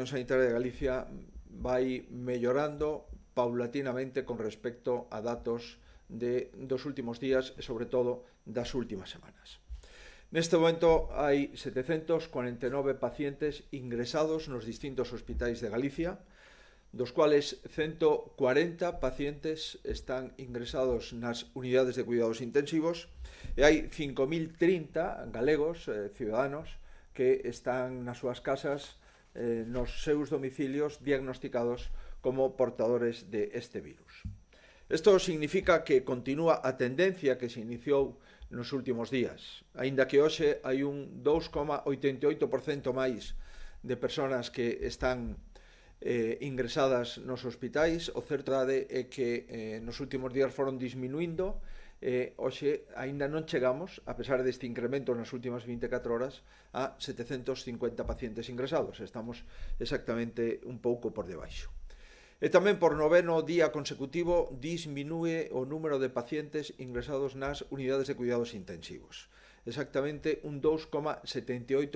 Sanitaria de Galicia vai mellorando paulatinamente con respecto a datos de dos últimos días e sobre todo das últimas semanas. Neste momento hai 749 pacientes ingresados nos distintos hospitais de Galicia, dos cuales 140 pacientes están ingresados nas unidades de cuidados intensivos e hai 5.030 galegos, eh, ciudadanos, que están nas súas casas eh, nos seus domicilios diagnosticados como portadores de este virus. Isto significa que continúa a tendencia que se iniciou nos últimos días, aínda que hoxe hai un 2,88% máis de persoas que están eh, ingresadas nos hospitais, o certo é que eh, nos últimos días foron disminuindo, eh, hoxe aínda non chegamos, a pesar deste incremento nas últimas 24 horas, a 750 pacientes ingresados. Estamos exactamente un pouco por debaixo. E tamén por noveno día consecutivo disminúe o número de pacientes ingresados nas unidades de cuidados intensivos. Exactamente un 2,78%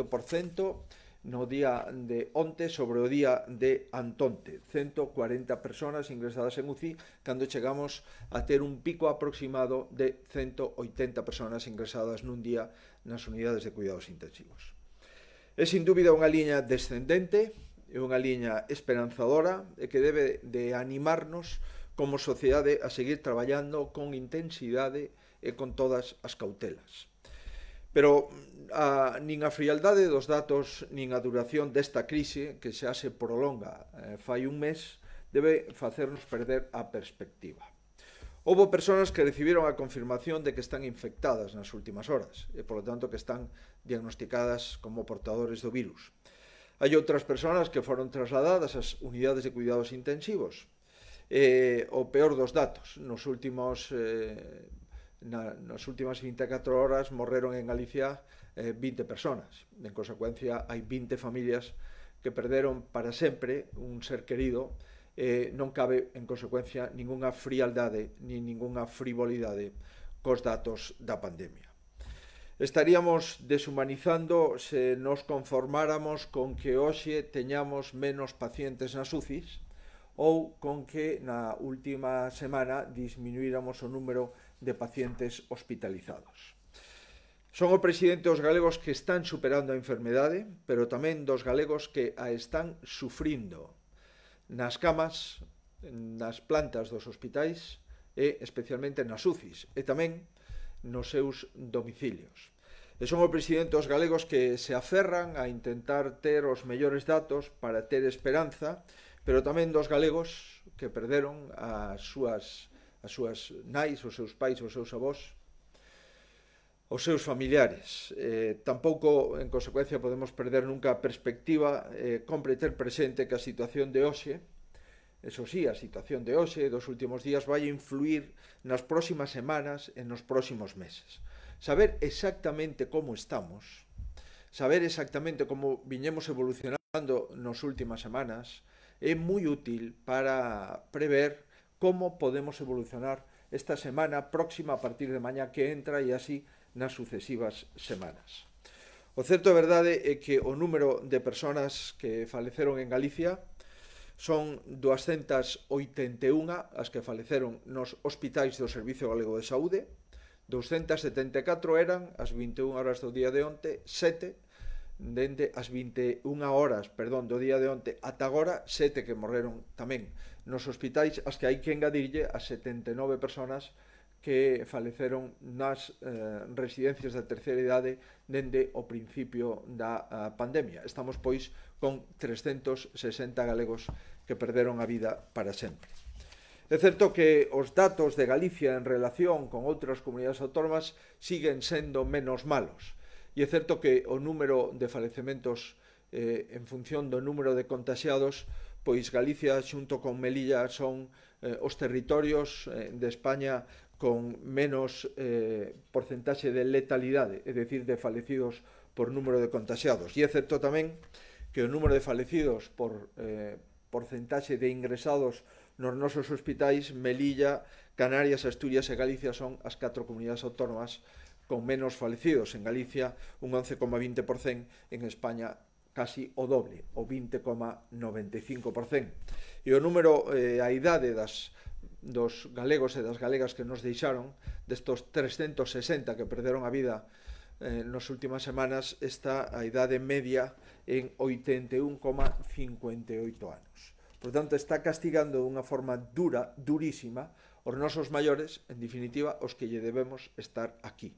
no día de onte sobre o día de Antonte. 140 persoas ingresadas en UCI cando chegamos a ter un pico aproximado de 180 persoas ingresadas nun día nas unidades de cuidados intensivos. É sin dúbida unha liña descendente, é unha liña esperanzadora e que debe de animarnos como sociedade a seguir traballando con intensidade e con todas as cautelas. Pero mm, a, nin a frialdade dos datos nin a duración desta crise que xa se prolonga eh, fai un mes debe facernos perder a perspectiva. Houbo persoas que recibiron a confirmación de que están infectadas nas últimas horas e, polo tanto, que están diagnosticadas como portadores do virus. Hai outras persoas que foron trasladadas ás unidades de cuidados intensivos. Eh, o peor dos datos, nos últimos eh, na, nas últimas 24 horas morreron en Galicia eh, 20 personas. En consecuencia, hai 20 familias que perderon para sempre un ser querido eh, non cabe, en consecuencia, ningunha frialdade ni ningunha frivolidade cos datos da pandemia. Estaríamos deshumanizando se nos conformáramos con que hoxe teñamos menos pacientes nas UCIs ou con que na última semana disminuíramos o número de de pacientes hospitalizados. Son o presidente dos galegos que están superando a enfermedade, pero tamén dos galegos que a están sufrindo nas camas, nas plantas dos hospitais e especialmente nas UCIs e tamén nos seus domicilios. E son o presidente dos galegos que se aferran a intentar ter os mellores datos para ter esperanza, pero tamén dos galegos que perderon as súas as súas nais, os seus pais, os seus avós, os seus familiares. Eh, tampouco, en consecuencia, podemos perder nunca a perspectiva, eh, compre ter presente que a situación de hoxe, eso sí, a situación de hoxe e dos últimos días vai influir nas próximas semanas e nos próximos meses. Saber exactamente como estamos, saber exactamente como viñemos evolucionando nas últimas semanas, é moi útil para prever como podemos evolucionar esta semana próxima a partir de mañá que entra e así nas sucesivas semanas. O certo é verdade é que o número de persoas que faleceron en Galicia son 281 as que faleceron nos hospitais do Servicio Galego de Saúde, 274 eran as 21 horas do día de onte, 7 dende as 21 horas, perdón, do día de onte ata agora, 7 que morreron tamén nos hospitais, as que hai que engadirlle a 79 personas que faleceron nas eh, residencias da terceira idade dende o principio da a pandemia. Estamos, pois, con 360 galegos que perderon a vida para sempre. É certo que os datos de Galicia en relación con outras comunidades autónomas siguen sendo menos malos. E é certo que o número de falecementos eh, en función do número de contagiados pois Galicia xunto con Melilla son eh, os territorios eh, de España con menos eh, porcentaxe de letalidade, é dicir, de falecidos por número de contagiados. E é certo tamén que o número de falecidos por eh, porcentaxe de ingresados nos nosos hospitais, Melilla, Canarias, Asturias e Galicia son as catro comunidades autónomas con menos falecidos. En Galicia un 11,20%, en España casi o doble, o 20,95%. E o número eh, a idade das dos galegos e das galegas que nos deixaron, destos 360 que perderon a vida eh, nas últimas semanas, está a idade media en 81,58 anos. Por tanto, está castigando de unha forma dura, durísima, os nosos maiores, en definitiva, os que lle debemos estar aquí.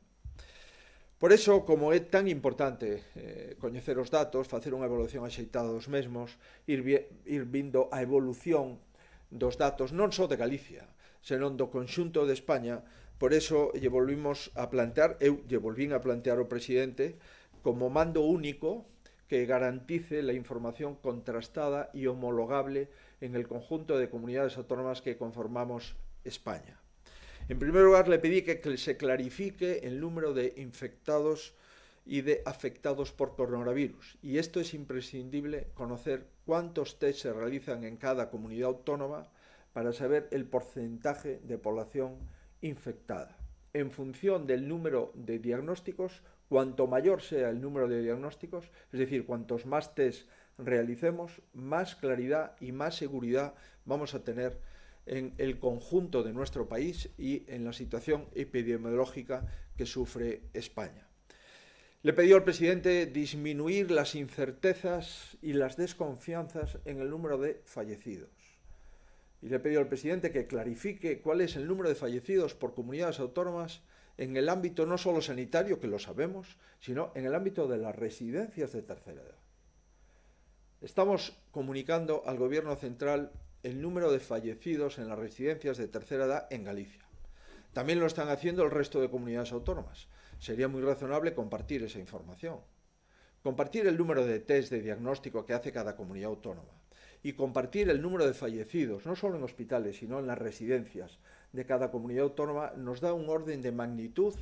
Por eso, como é tan importante eh, coñecer os datos, facer unha evolución axeitada dos mesmos, ir, ir vindo a evolución dos datos non só de Galicia, senón do conxunto de España, por eso lle volvimos a plantear, eu lle volvín a plantear ao presidente, como mando único que garantice la información contrastada y homologable en el conjunto de comunidades autónomas que conformamos España. En primer lugar, le pedí que se clarifique el número de infectados y de afectados por coronavirus. Y esto es imprescindible conocer cuántos test se realizan en cada comunidad autónoma para saber el porcentaje de población infectada. En función del número de diagnósticos, Cuanto mayor sea el número de diagnósticos, es decir, cuantos más test realicemos, más claridad y más seguridad vamos a tener en el conjunto de nuestro país y en la situación epidemiológica que sufre España. Le pidió al presidente disminuir las incertezas y las desconfianzas en el número de fallecidos. Y le pidió al presidente que clarifique cuál es el número de fallecidos por comunidades autónomas en el ámbito no solo sanitario, que lo sabemos, sino en el ámbito de las residencias de tercera edad. Estamos comunicando al Gobierno central el número de fallecidos en las residencias de tercera edad en Galicia. También lo están haciendo el resto de comunidades autónomas. Sería muy razonable compartir esa información. Compartir el número de test de diagnóstico que hace cada comunidad autónoma y compartir el número de fallecidos, no solo en hospitales, sino en las residencias de cada comunidad autónoma, nos da un orden de magnitud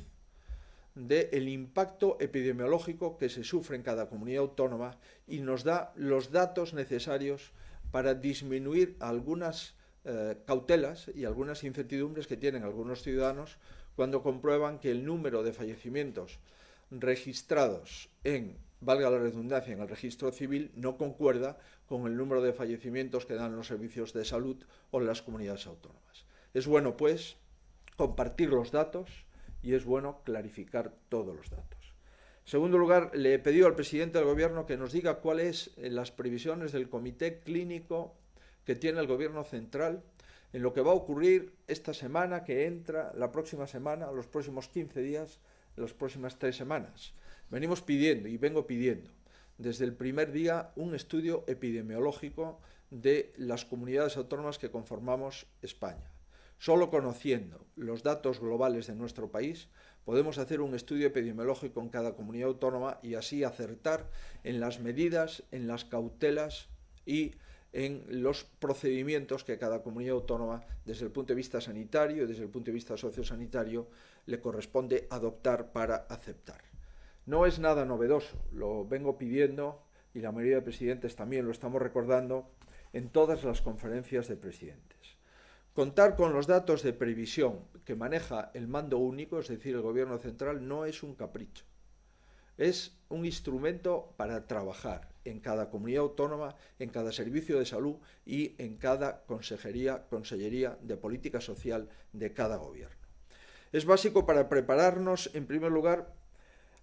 del impacto epidemiológico que se sufre en cada comunidad autónoma y nos da los datos necesarios para disminuir algunas eh, cautelas y algunas incertidumbres que tienen algunos ciudadanos cuando comprueban que el número de fallecimientos registrados en valga la redundancia, en el registro civil no concuerda con el número de fallecimientos que dan los servicios de salud o las comunidades autónomas. Es bueno, pues, compartir los datos y es bueno clarificar todos los datos. Segundo lugar, le he pedido al presidente del Gobierno que nos diga cuáles son las previsiones del comité clínico que tiene el Gobierno central en lo que va a ocurrir esta semana que entra, la próxima semana, los próximos 15 días, las próximas tres semanas. Venimos pidiendo y vengo pidiendo desde el primer día un estudio epidemiológico de las comunidades autónomas que conformamos España. Solo conociendo los datos globales de nuestro país podemos hacer un estudio epidemiológico en cada comunidad autónoma y así acertar en las medidas, en las cautelas y en los procedimientos que cada comunidad autónoma, desde el punto de vista sanitario y desde el punto de vista sociosanitario, le corresponde adoptar para aceptar. No es nada novedoso, lo vengo pidiendo y la mayoría de presidentes también lo estamos recordando en todas las conferencias de presidentes. Contar con los datos de previsión que maneja el mando único, es decir, el Gobierno central, no es un capricho. Es un instrumento para trabajar en cada comunidad autónoma, en cada servicio de salud y en cada consejería, de política social de cada gobierno. Es básico para prepararnos, en primer lugar,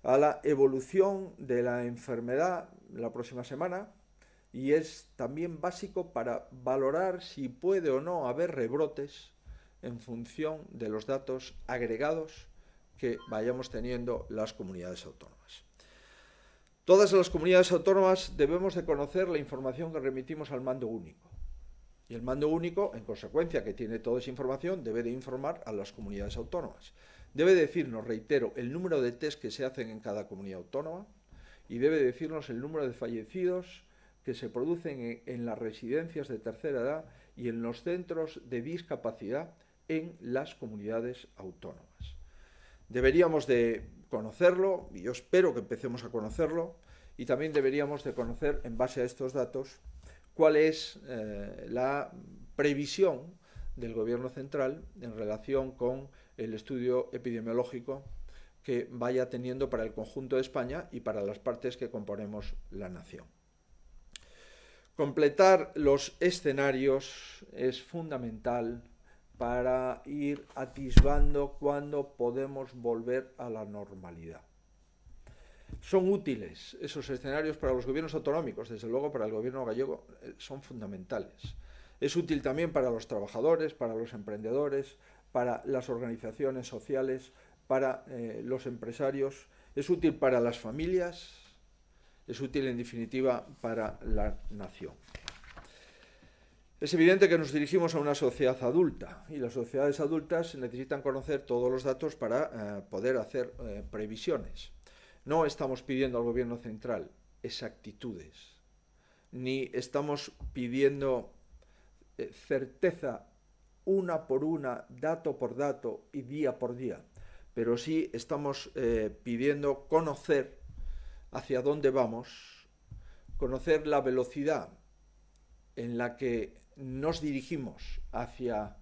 a la evolución de la enfermedad la próxima semana y es también básico para valorar si puede o no haber rebrotes en función de los datos agregados que vayamos teniendo las comunidades autónomas. Todas las comunidades autónomas debemos de conocer la información que remitimos al mando único. Y el mando único, en consecuencia que tiene toda esa información, debe de informar a las comunidades autónomas. Debe decirnos, reitero, el número de test que se hacen en cada comunidad autónoma y debe decirnos el número de fallecidos que se producen en, las residencias de tercera edad y en los centros de discapacidad en las comunidades autónomas. Deberíamos de conocerlo, y yo espero que empecemos a conocerlo, y también deberíamos de conocer, en base a estos datos, cuál es eh, la previsión del Gobierno central en relación con el estudio epidemiológico que vaya teniendo para el conjunto de España y para las partes que componemos la nación. Completar los escenarios es fundamental para ir atisbando cuándo podemos volver a la normalidad. Son útiles esos escenarios para los gobiernos autonómicos, desde luego para el gobierno gallego eh, son fundamentales. Es útil también para los trabajadores, para los emprendedores, para las organizaciones sociales, para eh, los empresarios, es útil para las familias, es útil en definitiva para la nación. Es evidente que nos dirigimos a una sociedad adulta y las sociedades adultas necesitan conocer todos los datos para eh, poder hacer eh, previsiones. No estamos pidiendo al gobierno central exactitudes, ni estamos pidiendo eh, certeza una por una, dato por dato y día por día, pero sí estamos pidiendo conocer hacia dónde vamos, conocer la velocidad en la que nos dirigimos hacia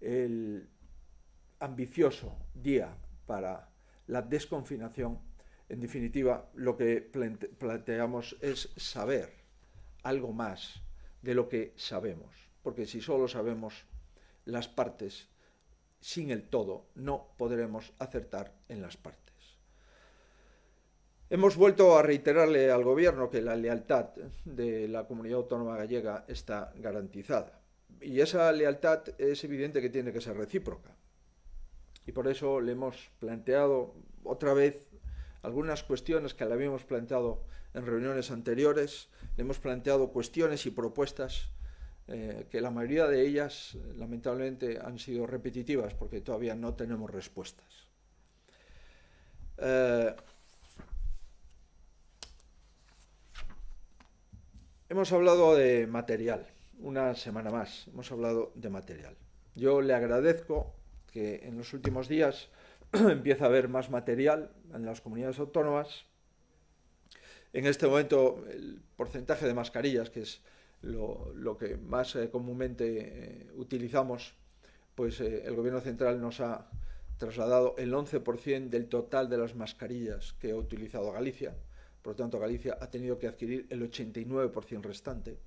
el ambicioso día para la desconfinación, en definitiva, lo que planteamos es saber algo más de lo que sabemos, porque si solo sabemos las partes sin el todo, no podremos acertar en las partes. Hemos vuelto a reiterarle al Gobierno que la lealtad de la comunidad autónoma gallega está garantizada. Y esa lealtad es evidente que tiene que ser recíproca. Y por eso le hemos planteado otra vez algunas cuestiones que le habíamos planteado en reuniones anteriores. Le hemos planteado cuestiones y propuestas eh, que la mayoría de ellas, lamentablemente, han sido repetitivas porque todavía no tenemos respuestas. Eh, Hemos hablado de material, una semana más, hemos hablado de material. Yo le agradezco que en los últimos días empieza a haber más material en las comunidades autónomas. En este momento el porcentaje de mascarillas, que es lo, que más eh, comúnmente eh, utilizamos, pues eh, el gobierno central nos ha trasladado el 11% del total de las mascarillas que ha utilizado Galicia por lo tanto, Galicia ha tenido que adquirir el 89% restante.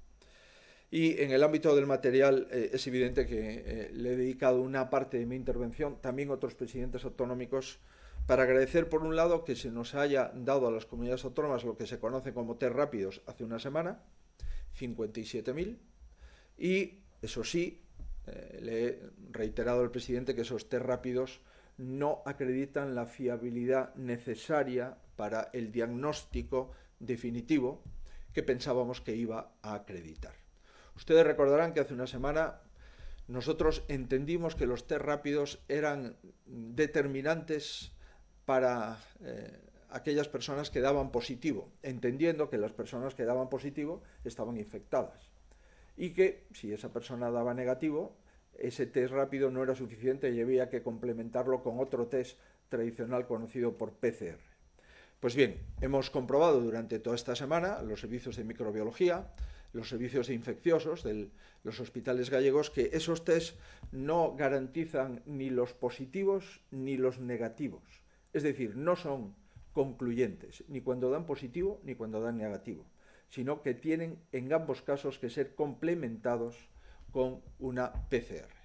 Y en el ámbito del material eh, es evidente que eh, le he dedicado una parte de mi intervención también otros presidentes autonómicos para agradecer por un lado que se nos haya dado a las comunidades autónomas lo que se conoce como test rápidos hace una semana, 57.000, y eso sí, eh, le he reiterado al presidente que esos test rápidos no acreditan la fiabilidad necesaria para el diagnóstico definitivo que pensábamos que iba a acreditar. Ustedes recordarán que hace una semana nosotros entendimos que los test rápidos eran determinantes para eh, aquellas personas que daban positivo, entendiendo que las personas que daban positivo estaban infectadas y que si esa persona daba negativo, ese test rápido no era suficiente y había que complementarlo con otro test tradicional conocido por PCR. Pues bien, hemos comprobado durante toda esta semana los servicios de microbiología, los servicios de infecciosos de los hospitales gallegos, que esos test no garantizan ni los positivos ni los negativos. Es decir, no son concluyentes, ni cuando dan positivo ni cuando dan negativo, sino que tienen en ambos casos que ser complementados con una PCR.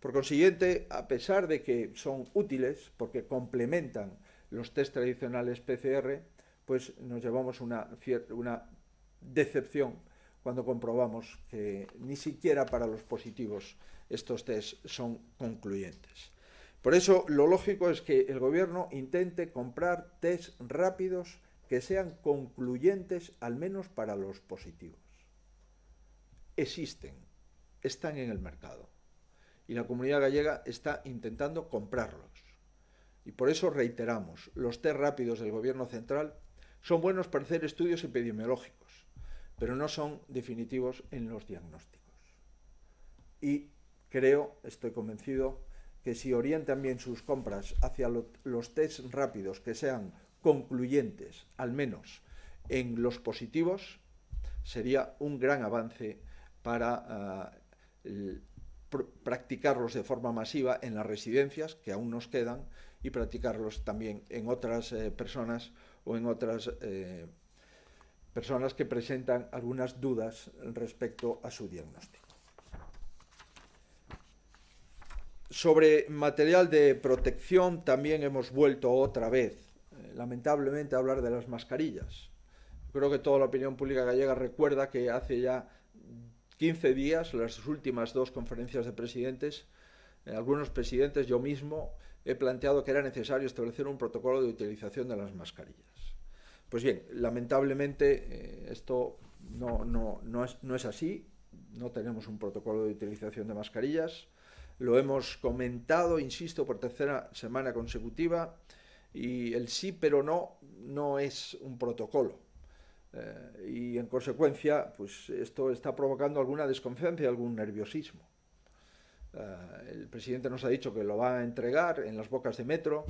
Por consiguiente, a pesar de que son útiles, porque complementan los test tradicionales PCR, pues nos llevamos una, decepción cuando comprobamos que ni siquiera para los positivos estos test son concluyentes. Por eso lo lógico es que el gobierno intente comprar test rápidos que sean concluyentes al menos para los positivos. Existen, están en el mercado y la comunidad gallega está intentando comprarlos. Y por eso reiteramos, los test rápidos del Gobierno central son buenos para hacer estudios epidemiológicos, pero no son definitivos en los diagnósticos. Y creo, estoy convencido, que si orientan bien sus compras hacia los test rápidos que sean concluyentes, al menos en los positivos, sería un gran avance para practicarlos de forma masiva en las residencias, que aún nos quedan, y practicarlos también en otras eh, personas o en otras eh, personas que presentan algunas dudas respecto a su diagnóstico. Sobre material de protección también hemos vuelto otra vez, eh, lamentablemente, a hablar de las mascarillas. Creo que toda la opinión pública gallega recuerda que hace ya 15 días, las últimas dos conferencias de presidentes, eh, algunos presidentes, yo mismo, he planteado que era necesario establecer un protocolo de utilización de las mascarillas. Pues bien, lamentablemente eh, esto no, no, es, no es así, no tenemos un protocolo de utilización de mascarillas, lo hemos comentado, insisto, por tercera semana consecutiva, y el sí pero no no es un protocolo. Eh, y en consecuencia, pues esto está provocando alguna desconfianza y algún nerviosismo. Eh, el presidente nos ha dicho que lo va a entregar en las bocas de metro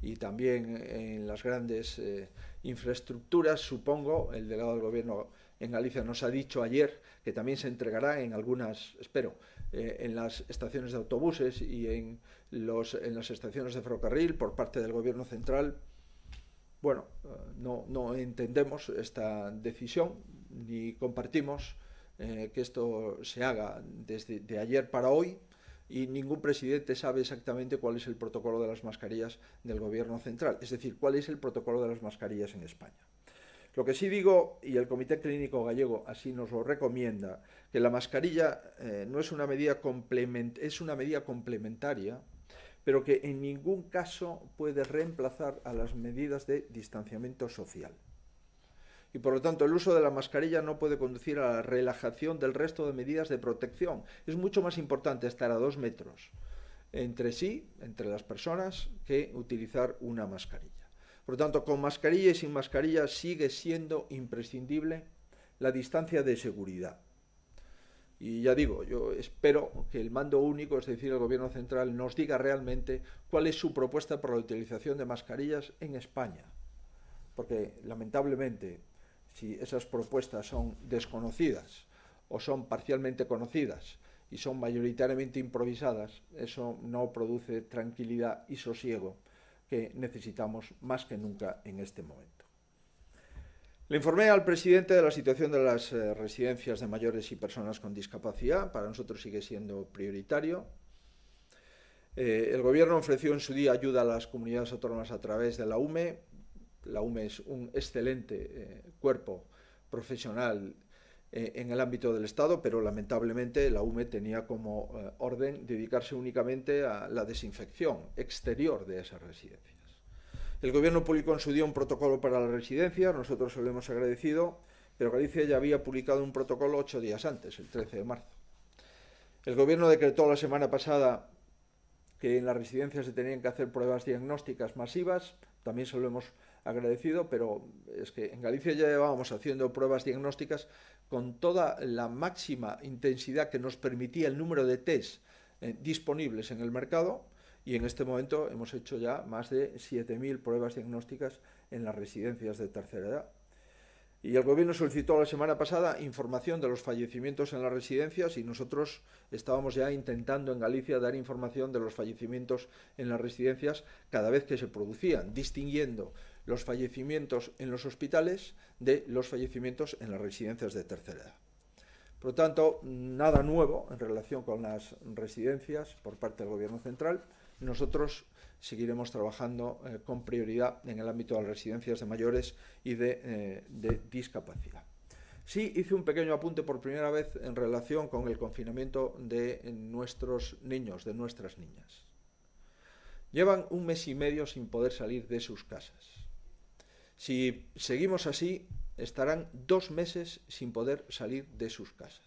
y también en las grandes eh, infraestructuras, supongo. El delegado del gobierno en Galicia nos ha dicho ayer que también se entregará en algunas, espero, en las estaciones de autobuses y en, los, en las estaciones de ferrocarril por parte del gobierno central. Bueno, no, no entendemos esta decisión ni compartimos eh, que esto se haga desde de ayer para hoy y ningún presidente sabe exactamente cuál es el protocolo de las mascarillas del gobierno central, es decir, cuál es el protocolo de las mascarillas en España. Lo que sí digo, y el Comité Clínico Gallego así nos lo recomienda, que la mascarilla eh, no es una medida es una medida complementaria, pero que en ningún caso puede reemplazar a las medidas de distanciamiento social y por lo tanto el uso de la mascarilla no puede conducir a la relajación del resto de medidas de protección. Es mucho más importante estar a dos metros entre sí, entre las personas, que utilizar una mascarilla. Por lo tanto, con mascarilla y sin mascarilla sigue siendo imprescindible la distancia de seguridad. Y ya digo, yo espero que el mando único, es decir, el Gobierno Central, nos diga realmente cuál es su propuesta para la utilización de mascarillas en España. Porque, lamentablemente, si esas propuestas son desconocidas o son parcialmente conocidas y son mayoritariamente improvisadas, eso no produce tranquilidad y sosiego que necesitamos más que nunca en este momento. Le informé al presidente de la situación de las eh, residencias de mayores y personas con discapacidad. Para nosotros sigue siendo prioritario. Eh, el Gobierno ofreció en su día ayuda a las comunidades autónomas a través de la UME la UME es un excelente eh, cuerpo profesional en el ámbito del Estado, pero lamentablemente la UME tenía como orden dedicarse únicamente a la desinfección exterior de esas residencias. El Gobierno publicó en su día un protocolo para las residencias, nosotros se lo hemos agradecido, pero Galicia ya había publicado un protocolo ocho días antes, el 13 de marzo. El Gobierno decretó la semana pasada que en las residencias se tenían que hacer pruebas diagnósticas masivas, también se lo hemos agradecido, pero es que en Galicia ya llevábamos haciendo pruebas diagnósticas con toda la máxima intensidad que nos permitía el número de test eh, disponibles en el mercado y en este momento hemos hecho ya más de 7.000 pruebas diagnósticas en las residencias de tercera edad. Y el Gobierno solicitó la semana pasada información de los fallecimientos en las residencias y nosotros estábamos ya intentando en Galicia dar información de los fallecimientos en las residencias cada vez que se producían, distinguiendo los fallecimientos en los hospitales de los fallecimientos en las residencias de tercera edad. Por lo tanto, nada nuevo en relación con las residencias por parte del Gobierno central. Nosotros seguiremos trabajando eh, con prioridad en el ámbito de las residencias de mayores y eh, de, discapacidad. Sí hice un pequeño apunte por primera vez en relación con el confinamiento de nuestros niños, de nuestras niñas. Llevan un mes y medio sin poder salir de sus casas. Si seguimos así, estarán dos meses sin poder salir de sus casas.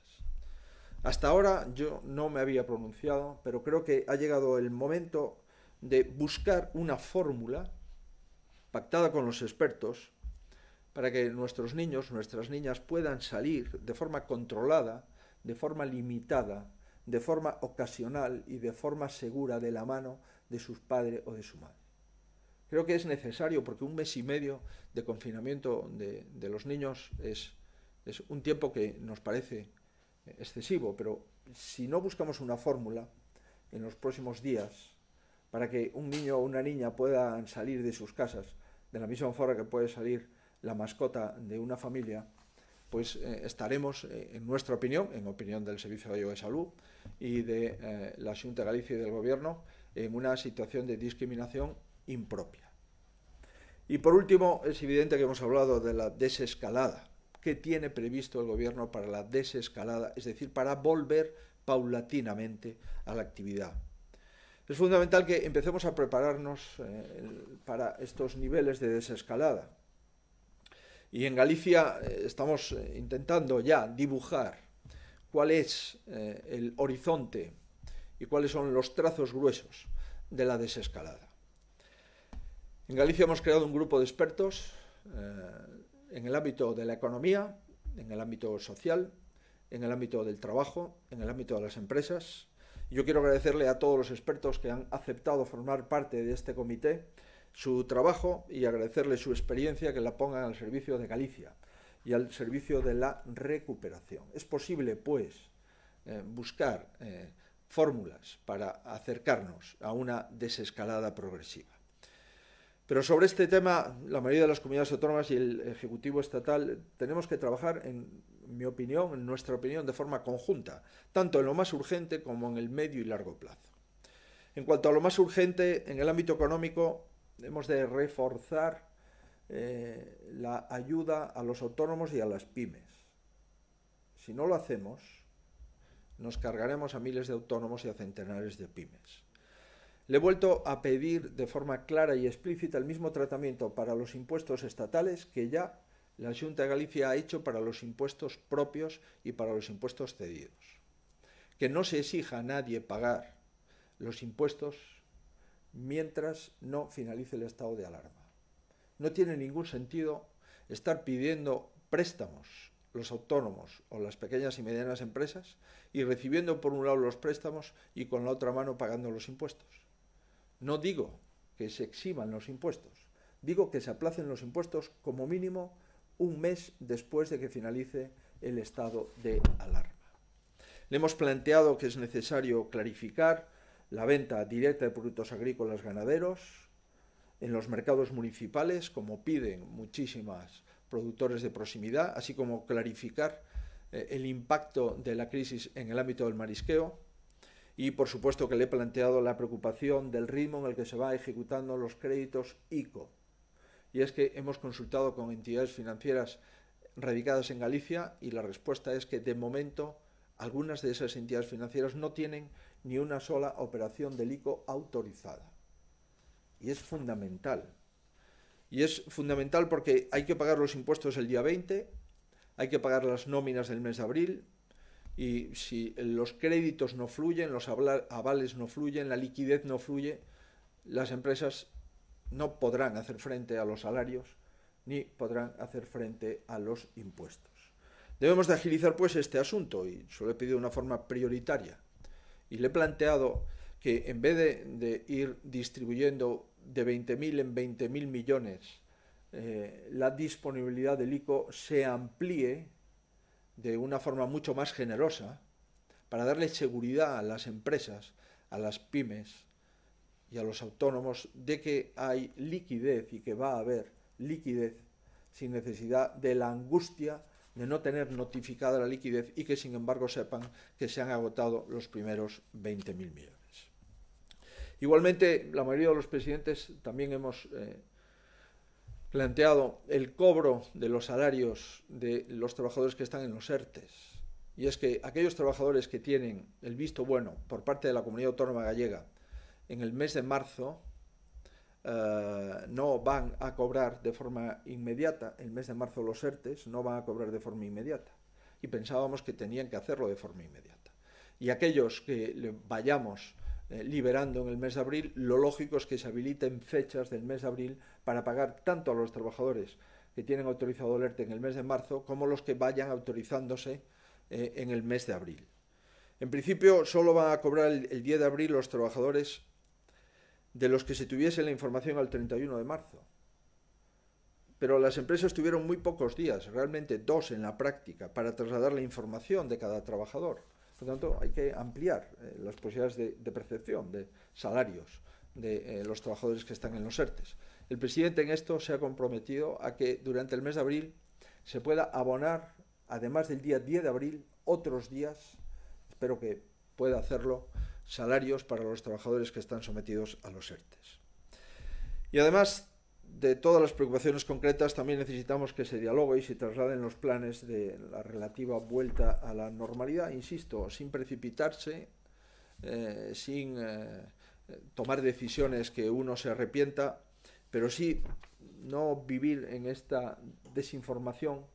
Hasta ahora yo no me había pronunciado, pero creo que ha llegado el momento de buscar una fórmula pactada con los expertos para que nuestros niños, nuestras niñas puedan salir de forma controlada, de forma limitada, de forma ocasional y de forma segura de la mano de sus padres o de su madre. Creo que es necesario porque un mes y medio de confinamiento de, los niños es, es, un tiempo que nos parece excesivo, pero si no buscamos una fórmula en los próximos días para que un niño o una niña puedan salir de sus casas de la misma forma que puede salir la mascota de una familia, pues eh, estaremos, eh, en nuestra opinión, en opinión del Servicio de Salud y de eh, la Junta de Galicia y del Gobierno, en una situación de discriminación impropia. Y por último, es evidente que hemos hablado de la desescalada. ¿Qué tiene previsto el Gobierno para la desescalada? Es decir, para volver paulatinamente a la actividad. Es fundamental que empecemos a prepararnos para estos niveles de desescalada. Y en Galicia eh, estamos eh, intentando ya dibujar cuál es eh, el horizonte y cuáles son los trazos gruesos de la desescalada. En Galicia hemos creado un grupo de expertos en el ámbito de la economía, en el ámbito social, en el ámbito del trabajo, en el ámbito de las empresas. Yo quiero agradecerle a todos los expertos que han aceptado formar parte de este comité su trabajo y agradecerle su experiencia que la pongan al servicio de Galicia y al servicio de la recuperación. Es posible, pues, eh, buscar eh, fórmulas para acercarnos a una desescalada progresiva. Pero sobre este tema, la mayoría de las comunidades autónomas y el Ejecutivo Estatal tenemos que trabajar, en mi opinión, en nuestra opinión, de forma conjunta, tanto en lo más urgente como en el medio y largo plazo. En cuanto a lo más urgente, en el ámbito económico, hemos de reforzar eh, la ayuda a los autónomos y a las pymes. Si no lo hacemos, nos cargaremos a miles de autónomos y a centenares de pymes. Le he vuelto a pedir de forma clara y explícita el mismo tratamiento para los impuestos estatales que ya la Junta de Galicia ha hecho para los impuestos propios y para los impuestos cedidos. Que no se exija a nadie pagar los impuestos mientras no finalice el estado de alarma. No tiene ningún sentido estar pidiendo préstamos los autónomos o las pequeñas y medianas empresas y recibiendo por un lado los préstamos y con la otra mano pagando los impuestos. No digo que se eximan los impuestos, digo que se aplacen los impuestos como mínimo un mes después de que finalice el estado de alarma. Le hemos planteado que es necesario clarificar la venta directa de productos agrícolas ganaderos en los mercados municipales, como piden muchísimas productores de proximidad, así como clarificar eh, el impacto de la crisis en el ámbito del marisqueo. Y por supuesto que le he planteado la preocupación del ritmo en el que se va ejecutando los créditos ICO. Y es que hemos consultado con entidades financieras radicadas en Galicia y la respuesta es que de momento algunas de esas entidades financieras no tienen ni una sola operación de ICO autorizada. Y es fundamental. Y es fundamental porque hay que pagar los impuestos el día 20, hay que pagar las nóminas del mes de abril, y si los créditos no fluyen, los avales no fluyen, la liquidez no fluye, las empresas no podrán hacer frente a los salarios ni podrán hacer frente a los impuestos. Debemos de agilizar pues este asunto y se lo he pedido de una forma prioritaria y le he planteado que en vez de, ir distribuyendo de 20.000 en 20.000 millones eh, la disponibilidad del ICO se amplíe de una forma mucho más generosa para darle seguridad a las empresas, a las pymes y a los autónomos de que hay liquidez y que va a haber liquidez sin necesidad de la angustia de no tener notificada la liquidez y que sin embargo sepan que se han agotado los primeros 20.000 millones. Igualmente, la mayoría de los presidentes también hemos eh, planteado el cobro de los salarios de los trabajadores que están en los ERTES. Y es que aquellos trabajadores que tienen el visto bueno por parte de la comunidad autónoma gallega en el mes de marzo eh, no van a cobrar de forma inmediata, el mes de marzo los ERTES no van a cobrar de forma inmediata. Y pensábamos que tenían que hacerlo de forma inmediata. Y aquellos que vayamos eh, liberando en el mes de abril, lo lógico es que se habiliten fechas del mes de abril para pagar tanto a los trabajadores que tienen autorizado el ERTE en el mes de marzo como los que vayan autorizándose eh, en el mes de abril. En principio, solo van a cobrar el, el 10 de abril los trabajadores de los que se tuviese la información al 31 de marzo. Pero las empresas tuvieron muy pocos días, realmente dos en la práctica, para trasladar la información de cada trabajador. Por lo tanto, hay que ampliar eh, las posibilidades de, percepción de salarios de eh, los trabajadores que están en los ERTES. El presidente en esto se ha comprometido a que durante el mes de abril se pueda abonar, además del día 10 de abril, otros días, espero que pueda hacerlo, salarios para los trabajadores que están sometidos a los ERTES. Y además de todas las preocupaciones concretas, también necesitamos que se dialogue y se trasladen los planes de la relativa vuelta a la normalidad, insisto, sin precipitarse, eh, sin eh, tomar decisiones que uno se arrepienta, pero sí no vivir en esta desinformación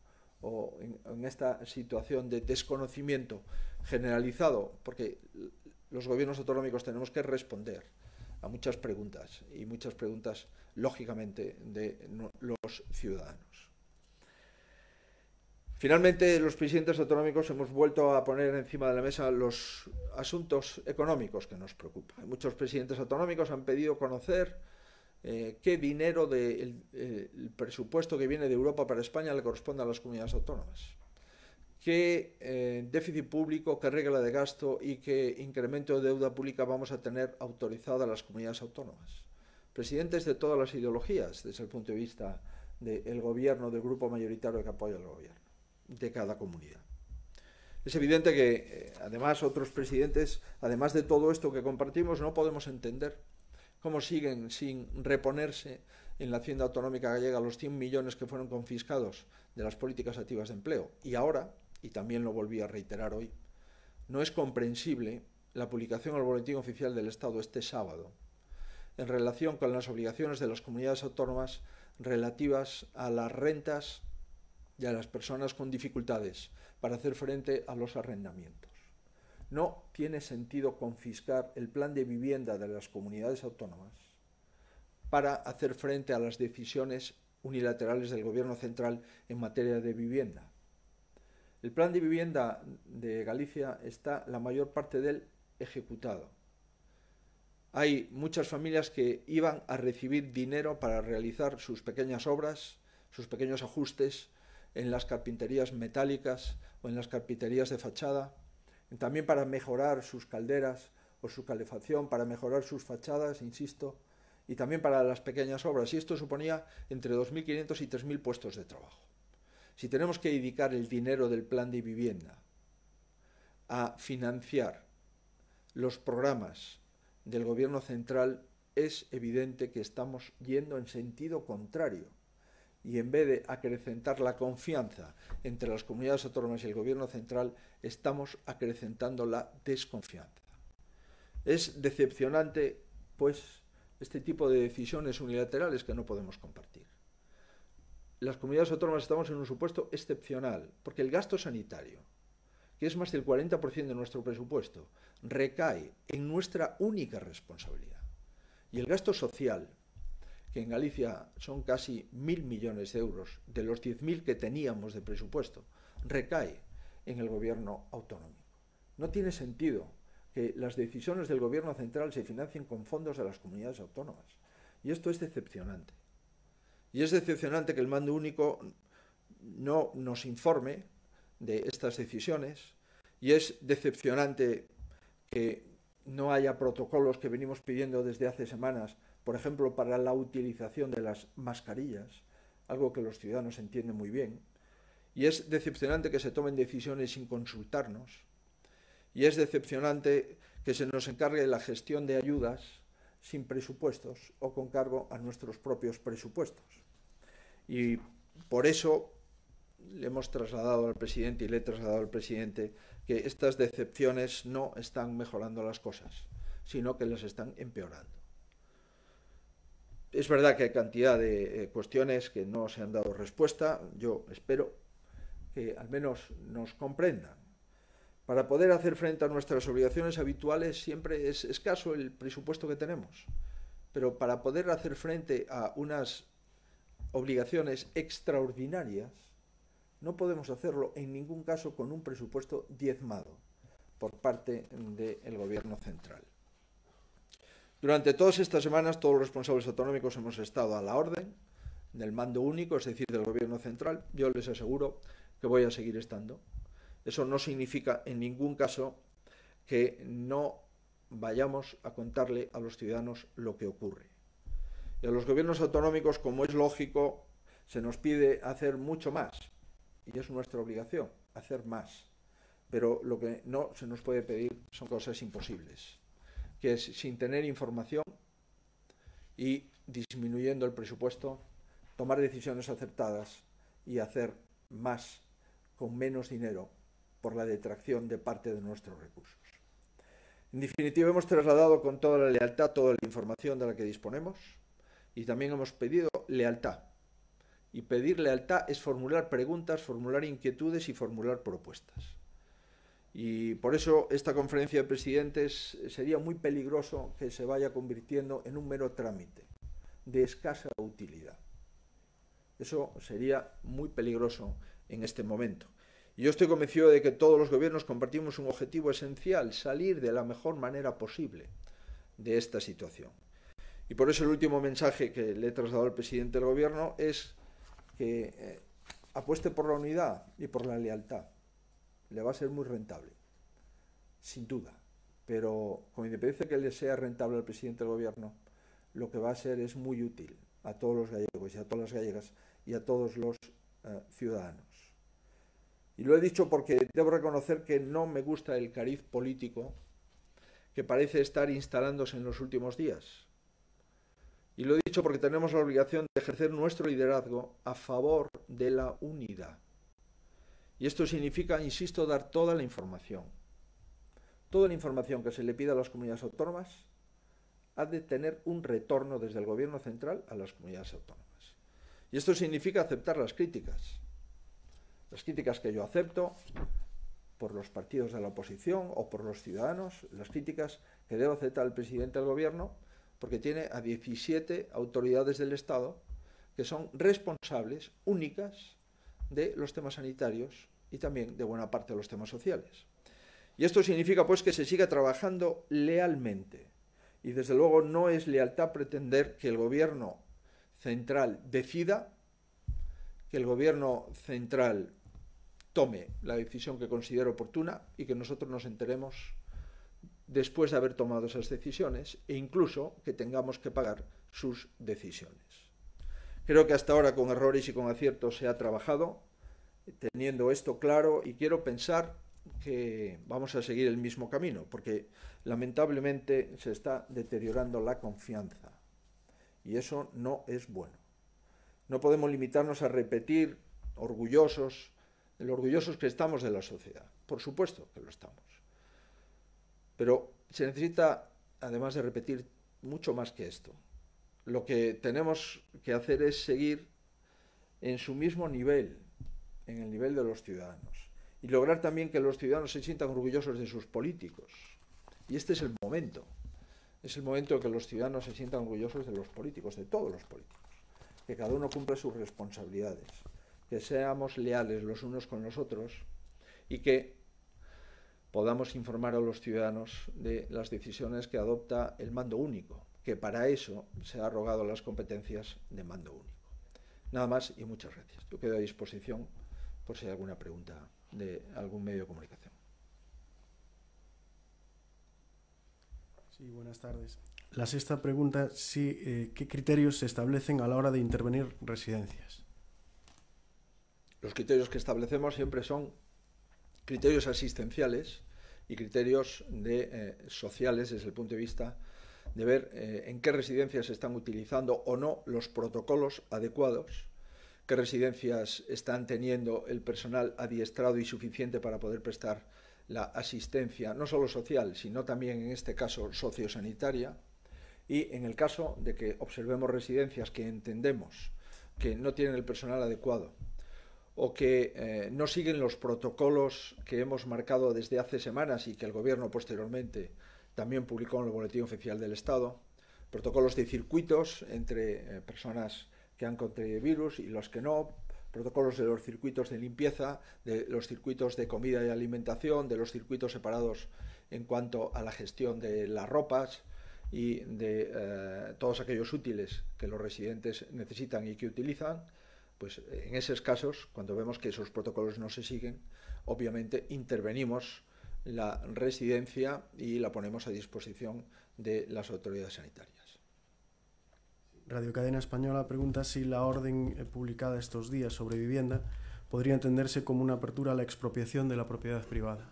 o en, en esta situación de desconocimiento generalizado, porque los gobiernos autonómicos tenemos que responder a muchas preguntas y muchas preguntas, lógicamente, de los ciudadanos. Finalmente, los presidentes autonómicos hemos vuelto a poner encima de la mesa los asuntos económicos que nos preocupan. Muchos presidentes autonómicos han pedido conocer eh, qué dinero del de el presupuesto que viene de Europa para España le corresponde a las comunidades autónomas qué eh, déficit público, qué regla de gasto y qué incremento de deuda pública vamos a tener autorizada las comunidades autónomas. Presidentes de todas las ideologías, desde el punto de vista del gobierno, del grupo mayoritario que apoya al gobierno, de cada comunidad. Es evidente que, eh, además, otros presidentes, además de todo esto que compartimos, no podemos entender cómo siguen sin reponerse en la Hacienda Autonómica Gallega los 100 millones que fueron confiscados de las políticas activas de empleo. Y ahora, y también lo volví a reiterar hoy, no es comprensible la publicación al Boletín Oficial del Estado este sábado en relación con las obligaciones de las comunidades autónomas relativas a las rentas y a las personas con dificultades para hacer frente a los arrendamientos. No tiene sentido confiscar el plan de vivienda de las comunidades autónomas para hacer frente a las decisiones unilaterales del Gobierno central en materia de vivienda. El plan de vivienda de Galicia está la mayor parte del ejecutado. Hay muchas familias que iban a recibir dinero para realizar sus pequeñas obras, sus pequeños ajustes en las carpinterías metálicas o en las carpinterías de fachada, también para mejorar sus calderas o su calefacción, para mejorar sus fachadas, insisto, y también para las pequeñas obras. Y esto suponía entre 2.500 y 3.000 puestos de trabajo. Si tenemos que dedicar el dinero del plan de vivienda a financiar los programas del gobierno central, es evidente que estamos yendo en sentido contrario. Y en vez de acrecentar la confianza entre las comunidades autónomas y el gobierno central, estamos acrecentando la desconfianza. Es decepcionante, pues, este tipo de decisiones unilaterales que no podemos compartir las comunidades autónomas estamos en un supuesto excepcional, porque el gasto sanitario, que es más del 40% de nuestro presupuesto, recae en nuestra única responsabilidad. Y el gasto social, que en Galicia son casi mil millones de euros de los 10.000 que teníamos de presupuesto, recae en el gobierno autonómico. No tiene sentido que las decisiones del gobierno central se financien con fondos de las comunidades autónomas. Y esto es decepcionante. Y es decepcionante que el mando único no nos informe de estas decisiones y es decepcionante que no haya protocolos que venimos pidiendo desde hace semanas, por ejemplo, para la utilización de las mascarillas, algo que los ciudadanos entienden muy bien. Y es decepcionante que se tomen decisiones sin consultarnos. Y es decepcionante que se nos encargue la gestión de ayudas sin presupuestos o con cargo a nuestros propios presupuestos. Y por eso le hemos trasladado al presidente y le he trasladado al presidente que estas decepciones no están mejorando las cosas, sino que las están empeorando. Es verdad que hay cantidad de eh, cuestiones que no se han dado respuesta. Yo espero que al menos nos comprendan. Para poder hacer frente a nuestras obligaciones habituales siempre es escaso el presupuesto que tenemos. Pero para poder hacer frente a unas obligaciones extraordinarias, no podemos hacerlo en ningún caso con un presupuesto diezmado por parte del Gobierno central. Durante todas estas semanas, todos los responsables autonómicos hemos estado a la orden del mando único, es decir, del Gobierno central. Yo les aseguro que voy a seguir estando. Eso no significa en ningún caso que no vayamos a contarle a los ciudadanos lo que ocurre. Y a los gobiernos autonómicos, como es lógico, se nos pide hacer mucho más. Y es nuestra obligación, hacer más. Pero lo que no se nos puede pedir son cosas imposibles, que es sin tener información y disminuyendo el presupuesto, tomar decisiones acertadas y hacer más con menos dinero por la detracción de parte de nuestros recursos. En definitiva, hemos trasladado con toda la lealtad toda la información de la que disponemos y también hemos pedido lealtad. Y pedir lealtad es formular preguntas, formular inquietudes y formular propuestas. Y por eso esta conferencia de presidentes sería muy peligroso que se vaya convirtiendo en un mero trámite de escasa utilidad. Eso sería muy peligroso en este momento. Y yo estoy convencido de que todos los gobiernos compartimos un objetivo esencial, salir de la mejor manera posible de esta situación. Y por eso el último mensaje que le he trasladado al presidente del gobierno es que eh, apueste por la unidad y por la lealtad. Le va a ser muy rentable, sin duda. Pero con independencia que le sea rentable al presidente del gobierno, lo que va a ser es muy útil a todos los gallegos y a todas las gallegas y a todos los eh, ciudadanos. Y lo he dicho porque debo reconocer que no me gusta el cariz político que parece estar instalándose en los últimos días. Y lo he dicho porque tenemos la obligación de ejercer nuestro liderazgo a favor de la unidad. Y esto significa, insisto, dar toda la información. Toda la información que se le pida a las comunidades autónomas ha de tener un retorno desde el gobierno central a las comunidades autónomas. Y esto significa aceptar las críticas. Las críticas que yo acepto por los partidos de la oposición o por los ciudadanos, las críticas que debe aceptar el presidente del gobierno, porque tiene a 17 autoridades del Estado que son responsables únicas de los temas sanitarios y también de buena parte de los temas sociales. Y esto significa pues que se siga trabajando lealmente, y desde luego no es lealtad pretender que el gobierno central decida, que el gobierno central tome la decisión que considere oportuna y que nosotros nos enteremos después de haber tomado esas decisiones e incluso que tengamos que pagar sus decisiones. Creo que hasta ahora con errores y con aciertos se ha trabajado teniendo esto claro y quiero pensar que vamos a seguir el mismo camino, porque lamentablemente se está deteriorando la confianza y eso no es bueno. No podemos limitarnos a repetir orgullosos, lo orgullosos que estamos de la sociedad. Por supuesto que lo estamos. Pero se necesita, además de repetir, mucho más que esto. Lo que tenemos que hacer es seguir en su mismo nivel, en el nivel de los ciudadanos y lograr también que los ciudadanos se sientan orgullosos de sus políticos. Y este es el momento. Es el momento en que los ciudadanos se sientan orgullosos de los políticos, de todos los políticos. Que cada uno cumpla sus responsabilidades. Que seamos leales los unos con los otros y que podamos informar a los ciudadanos de las decisiones que adopta el mando único, que para eso se ha arrogado las competencias de mando único. Nada más y muchas gracias. Yo quedo a disposición por si hay alguna pregunta de algún medio de comunicación. Sí, buenas tardes. La sexta pregunta, sí, eh, ¿qué criterios se establecen a la hora de intervenir residencias? Los criterios que establecemos siempre son criterios asistenciales y criterios de, eh, sociales desde el punto de vista de ver eh, en qué residencias se están utilizando o no los protocolos adecuados qué residencias están teniendo el personal adiestrado y suficiente para poder prestar la asistencia, no solo social, sino también en este caso sociosanitaria. Y en el caso de que observemos residencias que entendemos que no tienen el personal adecuado o que eh, no siguen los protocolos que hemos marcado desde hace semanas y que el Gobierno posteriormente también publicó en el Boletín Oficial del Estado, protocolos de circuitos entre eh, personas que han contraído virus y los que no, protocolos de los circuitos de limpieza, de los circuitos de comida y alimentación, de los circuitos separados en cuanto a la gestión de las ropas y de eh, todos aquellos útiles que los residentes necesitan y que utilizan, pues en esos casos, cuando vemos que esos protocolos no se siguen, obviamente intervenimos la residencia y la ponemos a disposición de las autoridades sanitarias. Radio Cadena Española pregunta si la orden eh, publicada estos días sobre vivienda podría entenderse como una apertura a la expropiación de la propiedad privada.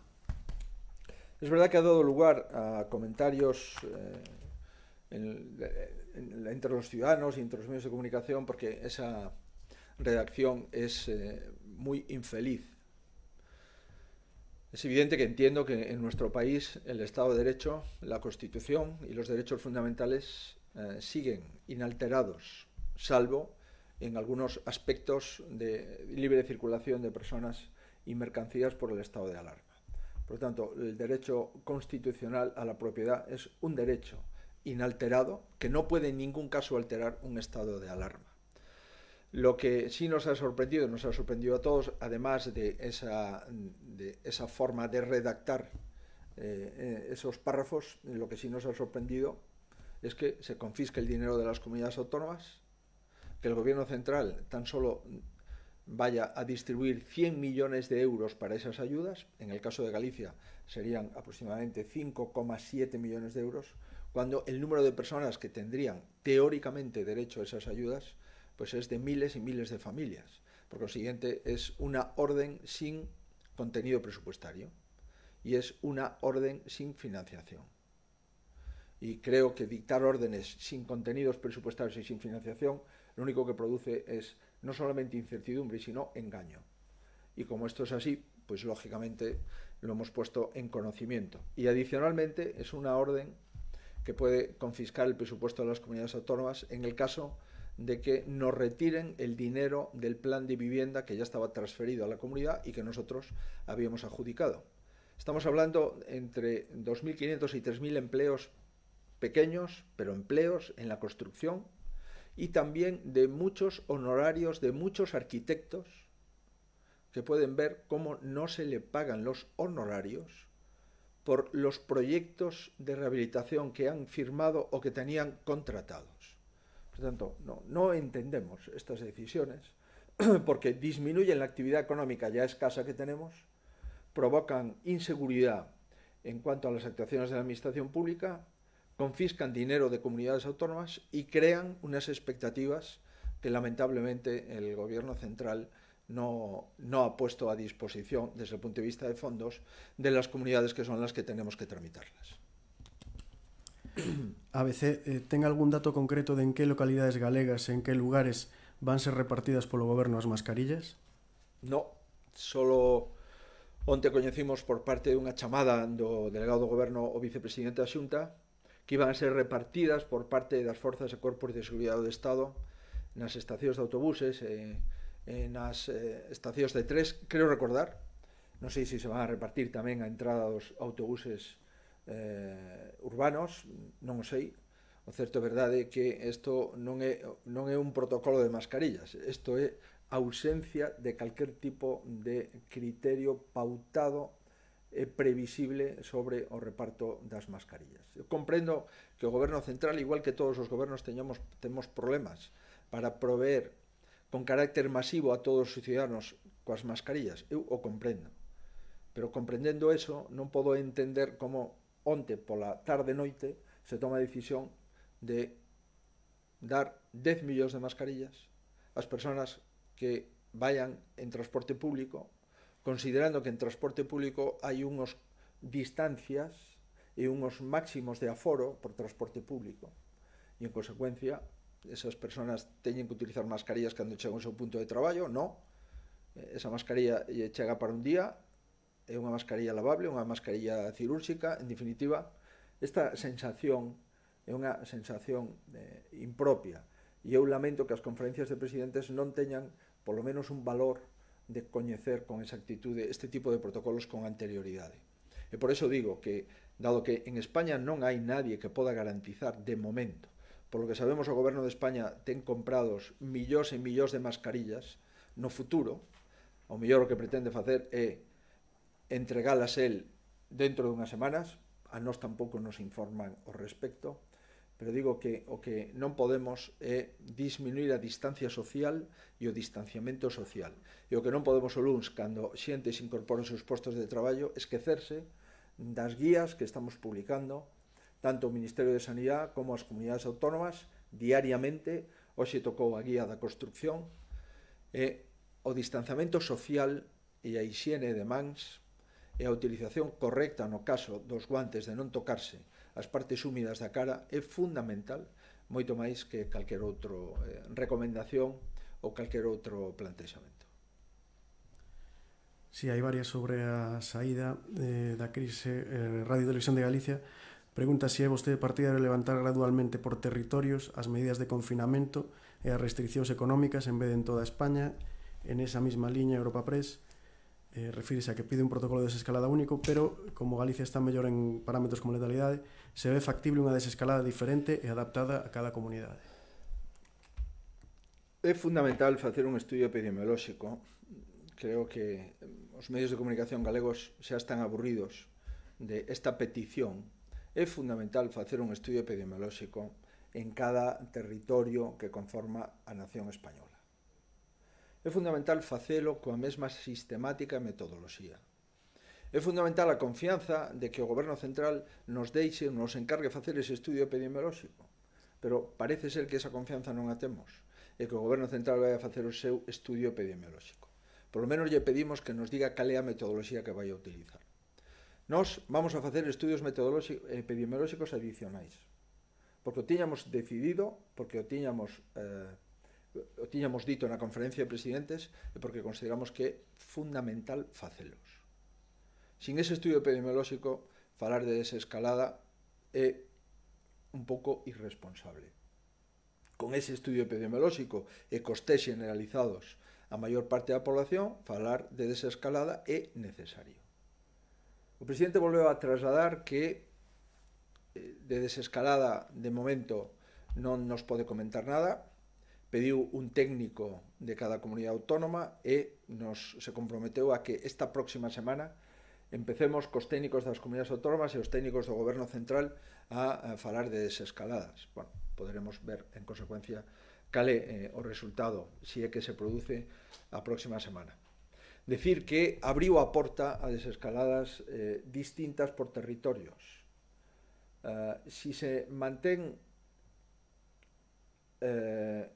Es verdad que ha dado lugar a comentarios eh, en, en, entre los ciudadanos y entre los medios de comunicación porque esa redacción es eh, muy infeliz. Es evidente que entiendo que en nuestro país el Estado de Derecho, la Constitución y los derechos fundamentales eh, siguen inalterados, salvo en algunos aspectos de libre circulación de personas y mercancías por el estado de alarma. Por lo tanto, el derecho constitucional a la propiedad es un derecho inalterado que no puede en ningún caso alterar un estado de alarma. Lo que sí nos ha sorprendido, nos ha sorprendido a todos, además de esa, forma de redactar eh, eh esos párrafos, lo que sí nos ha sorprendido es que se confisque el dinero de las comunidades autónomas, que el gobierno central tan solo vaya a distribuir 100 millones de euros para esas ayudas, en el caso de Galicia serían aproximadamente 5,7 millones de euros, cuando el número de personas que tendrían teóricamente derecho a esas ayudas pues es de miles y miles de familias. Por consiguiente, es una orden sin contenido presupuestario y es una orden sin financiación. Y creo que dictar órdenes sin contenidos presupuestarios y sin financiación lo único que produce es no solamente incertidumbre, sino engaño. Y como esto es así, pues lógicamente lo hemos puesto en conocimiento. Y adicionalmente es una orden que puede confiscar el presupuesto de las comunidades autónomas en el caso de que nos retiren el dinero del plan de vivienda que ya estaba transferido a la comunidad y que nosotros habíamos adjudicado. Estamos hablando entre 2.500 y 3.000 empleos pequeños, pero empleos en la construcción y también de muchos honorarios de muchos arquitectos que pueden ver cómo no se le pagan los honorarios por los proyectos de rehabilitación que han firmado o que tenían contratados. Por tanto, no, no entendemos estas decisiones porque disminuyen la actividad económica ya escasa que tenemos, provocan inseguridad en cuanto a las actuaciones de la administración pública, confiscan dinero de comunidades autónomas y crean unas expectativas que lamentablemente el gobierno central no, no, ha puesto a disposición desde el punto de vista de fondos de las comunidades que son las que tenemos que tramitarlas. ABC eh, ten algún dato concreto de en que localidades galegas, en que lugares van ser repartidas polo goberno as mascarillas? No, solo onte coñecimos por parte dunha chamada do delegado do goberno o vicepresidente da Xunta que iban a ser repartidas por parte das forzas e corpos de seguridade do Estado nas estacións de autobuses e, e nas eh, estacións de tres, creo recordar, non sei se se van a repartir tamén a entrada dos autobuses eh, urbanos, non o sei, o certo verdade é que isto non é, non é un protocolo de mascarillas, isto é ausencia de calquer tipo de criterio pautado e previsible sobre o reparto das mascarillas. Eu comprendo que o goberno central, igual que todos os gobernos, teñamos temos problemas para proveer con carácter masivo a todos os ciudadanos coas mascarillas. Eu o comprendo. Pero comprendendo eso, non podo entender como onte pola tarde-noite se toma a decisión de dar 10 millóns de mascarillas ás persoas que vayan en transporte público, considerando que en transporte público hai unhos distancias e unhos máximos de aforo por transporte público. E, en consecuencia, esas persoas teñen que utilizar mascarillas cando chegan ao seu punto de traballo, non? Esa mascarilla lle chega para un día é unha mascarilla lavable, unha mascarilla cirúrxica, en definitiva, esta sensación é unha sensación eh, impropia e eu lamento que as conferencias de presidentes non teñan polo menos un valor de coñecer con exactitude este tipo de protocolos con anterioridade. E por eso digo que, dado que en España non hai nadie que poda garantizar de momento, polo que sabemos o goberno de España ten comprados millóns e millóns de mascarillas, no futuro, o mellor o que pretende facer é entregalas el dentro dunhas semanas, a nós tampouco nos informan o respecto, pero digo que o que non podemos é disminuir a distancia social e o distanciamento social. E o que non podemos o LUNS, cando xente se incorpora aos seus postos de traballo, esquecerse das guías que estamos publicando, tanto o Ministerio de Sanidade como as comunidades autónomas, diariamente, hoxe tocou a guía da construcción, e o distanciamento social e a higiene de mans e a utilización correcta no caso dos guantes de non tocarse as partes húmidas da cara é fundamental, moito máis que calquer outro eh, recomendación ou calquer outro plantexamento. Si, sí, hai varias sobre a saída eh, da crise eh, Radio Televisión de Galicia Pregunta se si é vostede partidario de levantar gradualmente por territorios as medidas de confinamento e as restriccións económicas en vez de en toda España. En esa mesma liña Europa Press eh, refírese a que pide un protocolo de desescalada único, pero como Galicia está mellor en parámetros como letalidade, se ve factible unha desescalada diferente e adaptada a cada comunidade. É fundamental facer un estudio epidemiolóxico. Creo que os medios de comunicación galegos xa están aburridos de esta petición. É fundamental facer un estudio epidemiolóxico en cada territorio que conforma a nación española. É fundamental facelo coa mesma sistemática e metodoloxía. É fundamental a confianza de que o Goberno Central nos deixe, nos encargue facer ese estudio epidemiolóxico. Pero parece ser que esa confianza non a temos e que o Goberno Central vai a facer o seu estudio epidemiolóxico. Por lo menos lle pedimos que nos diga cal é a metodoloxía que vai a utilizar. Nós vamos a facer estudios epidemiolóxicos adicionais, porque o tiñamos decidido, porque o tiñamos eh, o tiñamos dito na conferencia de presidentes é porque consideramos que é fundamental facelos. Sin ese estudio epidemiolóxico, falar de desescalada é un pouco irresponsable. Con ese estudio epidemiolóxico e cos test generalizados a maior parte da población, falar de desescalada é necesario. O presidente volveu a trasladar que eh, de desescalada de momento non nos pode comentar nada, pediu un técnico de cada comunidade autónoma e nos se comprometeu a que esta próxima semana empecemos cos técnicos das comunidades autónomas e os técnicos do goberno central a, a falar de desescaladas. Bueno, poderemos ver en consecuencia cal é eh, o resultado, si é que se produce a próxima semana. Decir que abriu a porta a desescaladas eh, distintas por territorios. Uh, si se mantén eh,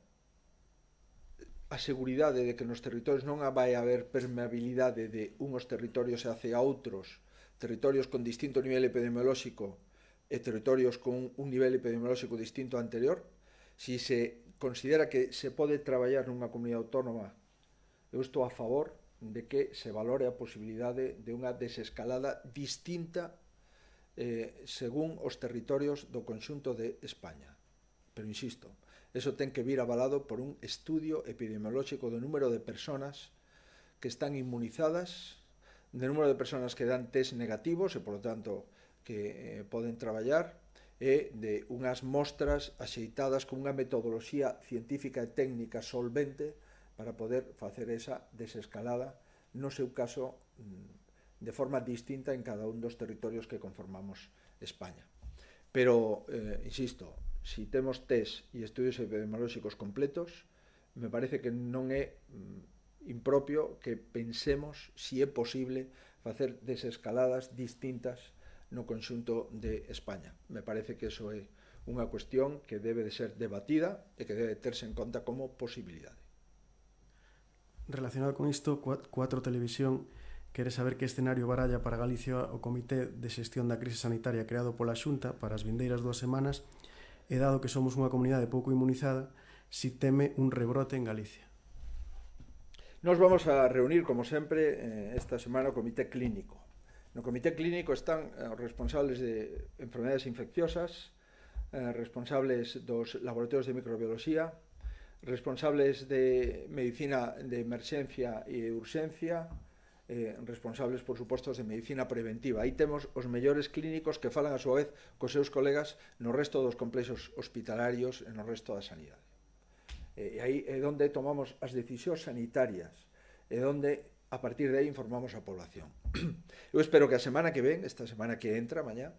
a seguridade de que nos territorios non vai haber permeabilidade de unhos territorios hacia outros, territorios con distinto nivel epidemiolóxico e territorios con un nivel epidemiolóxico distinto ao anterior, si se considera que se pode traballar nunha comunidade autónoma, eu estou a favor de que se valore a posibilidade de unha desescalada distinta eh, según os territorios do conxunto de España. Pero insisto, Eso ten que vir avalado por un estudio epidemiolóxico do número de persoas que están inmunizadas, do número de persoas que dan test negativos e, polo tanto, que eh, poden traballar, e de unhas mostras axeitadas con unha metodoloxía científica e técnica solvente para poder facer esa desescalada, no seu caso, mm, de forma distinta en cada un dos territorios que conformamos España. Pero, eh, insisto, si temos test e estudios epidemiolóxicos completos, me parece que non é mm, impropio que pensemos si é posible facer desescaladas distintas no conxunto de España. Me parece que eso é unha cuestión que debe de ser debatida e que debe de terse en conta como posibilidade. Relacionado con isto, 4 Televisión quere saber que escenario baralla para Galicia o Comité de Xestión da Crise Sanitaria creado pola Xunta para as vindeiras dúas semanas e dado que somos unha comunidade pouco inmunizada, si teme un rebrote en Galicia. Nos vamos a reunir, como sempre, eh, esta semana o Comité Clínico. No Comité Clínico están eh, os responsables de enfermedades infecciosas, eh, responsables dos laboratorios de microbiología, responsables de medicina de emerxencia e urxencia, eh, responsables, por suposto, de medicina preventiva. Aí temos os mellores clínicos que falan a súa vez cos seus colegas no resto dos complexos hospitalarios e no resto da sanidade. Eh, e aí é onde tomamos as decisións sanitarias, e onde a partir de aí informamos a población. Eu espero que a semana que ven, esta semana que entra, mañá,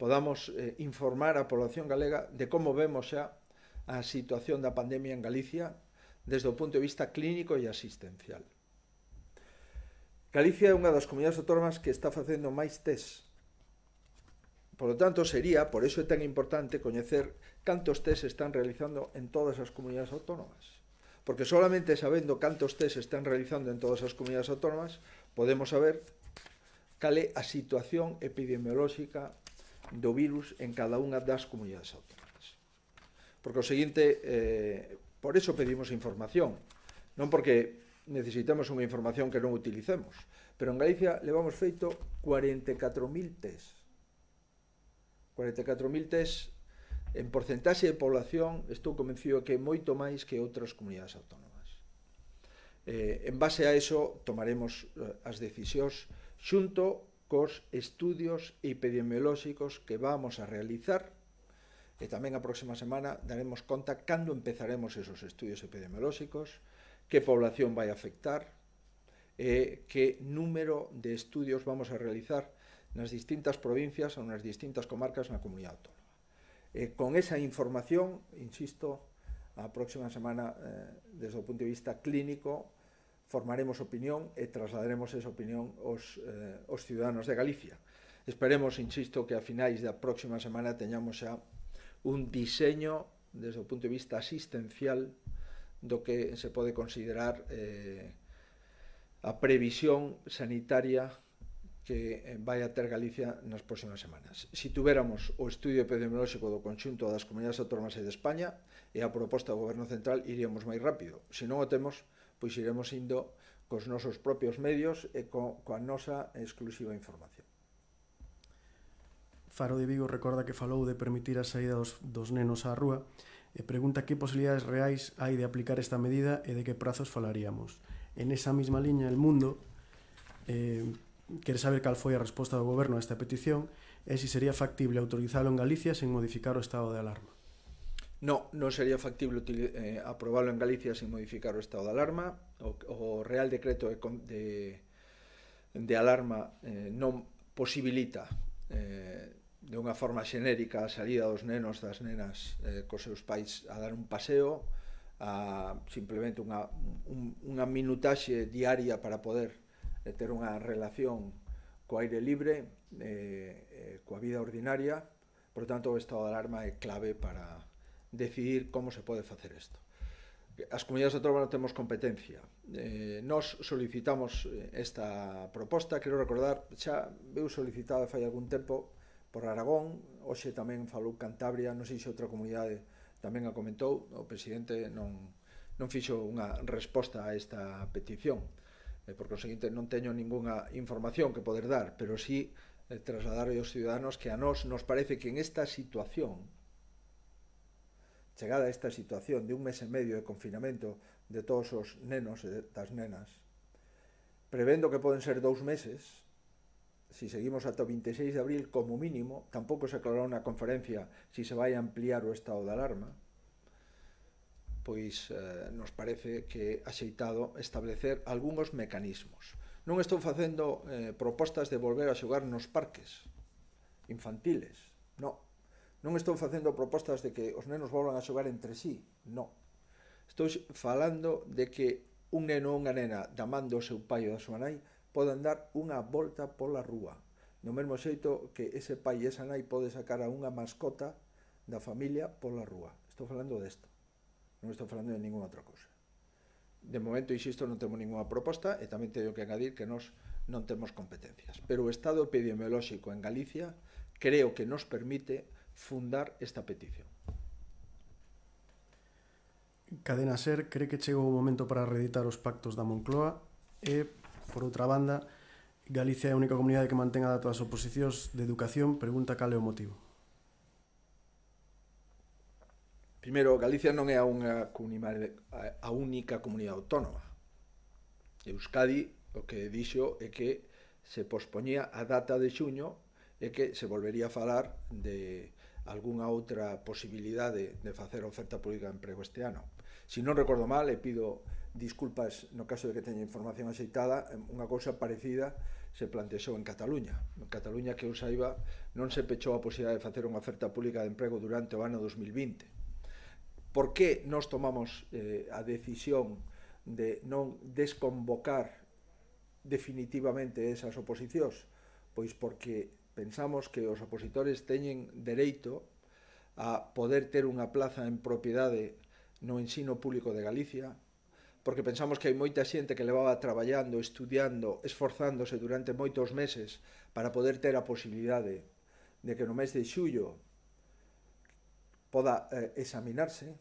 podamos eh, informar a población galega de como vemos xa a situación da pandemia en Galicia desde o punto de vista clínico e asistencial. Galicia é unha das comunidades autónomas que está facendo máis test. Por lo tanto, sería, por eso é tan importante coñecer cantos test están realizando en todas as comunidades autónomas. Porque solamente sabendo cantos test están realizando en todas as comunidades autónomas, podemos saber cal é a situación epidemiolóxica do virus en cada unha das comunidades autónomas. Porque o seguinte, eh, por eso pedimos información, non porque necesitamos unha información que non utilicemos. Pero en Galicia levamos feito 44.000 test. 44.000 test en porcentaxe de población estou convencido que é moito máis que outras comunidades autónomas. Eh, en base a eso tomaremos eh, as decisións xunto cos estudios epidemiolóxicos que vamos a realizar e tamén a próxima semana daremos conta cando empezaremos esos estudios epidemiolóxicos, que población vai afectar, eh, que número de estudios vamos a realizar nas distintas provincias ou nas distintas comarcas na comunidade autónoma. Eh, con esa información, insisto, a próxima semana, eh, desde o punto de vista clínico, formaremos opinión e trasladaremos esa opinión aos, eh, aos ciudadanos de Galicia. Esperemos, insisto, que a finais da próxima semana teñamos xa un diseño desde o punto de vista asistencial do que se pode considerar eh, a previsión sanitaria que eh, vai a ter Galicia nas próximas semanas. Se tuvéramos o estudio epidemiolóxico do conxunto das comunidades autónomas e de España e a proposta do Goberno Central iríamos máis rápido. Se non o temos, pois iremos indo cos nosos propios medios e co, coa nosa exclusiva información. Faro de Vigo recorda que falou de permitir a saída dos, dos nenos á rúa e pregunta que posibilidades reais hai de aplicar esta medida e de que prazos falaríamos. En esa mesma liña, el mundo eh, quere saber cal foi a resposta do goberno a esta petición e se si sería factible autorizalo en Galicia sen modificar o estado de alarma. No, non sería factible eh, aprobalo en Galicia sen modificar o estado de alarma. O, o Real Decreto de, de, de Alarma eh, non posibilita eh, de unha forma xenérica a salida dos nenos das nenas eh, cos seus pais a dar un paseo a simplemente unha, un, unha minutaxe diaria para poder eh, ter unha relación co aire libre eh, eh, coa vida ordinaria. Por tanto o estado de alarma é clave para decidir como se pode facer isto. As comunidades autónomas non temos competencia. Eh, nós solicitamos eh, esta proposta, quero recordar, xa eu solicitada fai algún tempo por Aragón, hoxe tamén falou Cantabria, non sei se outra comunidade tamén a comentou, o presidente non, non fixo unha resposta a esta petición. E por conseguinte non teño ningunha información que poder dar, pero sí eh, trasladar aos ciudadanos que a nós nos parece que en esta situación chegada a esta situación de un mes e medio de confinamento de todos os nenos e das nenas, prevendo que poden ser dous meses, si seguimos ata o 26 de abril, como mínimo, tampouco se aclarou na conferencia si se vai ampliar o estado de alarma, pois eh, nos parece que axeitado establecer algúns mecanismos. Non estou facendo eh, propostas de volver a xogar nos parques infantiles, non. Non estou facendo propostas de que os nenos volvan a xogar entre sí, non. Estou falando de que un neno ou unha nena da man do seu pai ou da súa nai podan dar unha volta pola rúa. No mesmo xeito que ese pai e esa nai pode sacar a unha mascota da familia pola rúa. Estou falando desto. Non estou falando de ninguna outra cousa. De momento, insisto, non temos ninguna proposta e tamén teño que engadir que nós non temos competencias. Pero o estado epidemiolóxico en Galicia creo que nos permite fundar esta petición. Cadena Ser cree que chegou o momento para reeditar os pactos da Moncloa e Por outra banda, Galicia é a única comunidade que mantén a data das oposicións de educación, pregunta cal é o motivo. Primeiro, Galicia non é a, unha comunidade, a única comunidade autónoma. Euskadi, o que dixo é que se pospoñía a data de xuño e que se volvería a falar de algunha outra posibilidade de facer oferta pública de emprego este ano. Si non recordo mal, e pido disculpas no caso de que teña información aceitada, unha cousa parecida se plantexou en Cataluña. En Cataluña, que eu saiba, non se pechou a posibilidade de facer unha oferta pública de emprego durante o ano 2020. Por que nos tomamos eh, a decisión de non desconvocar definitivamente esas oposicións? Pois porque pensamos que os opositores teñen dereito a poder ter unha plaza en propiedade no ensino público de Galicia, porque pensamos que hai moita xente que levaba traballando, estudiando, esforzándose durante moitos meses para poder ter a posibilidade de que no mes de xullo poda eh, examinarse,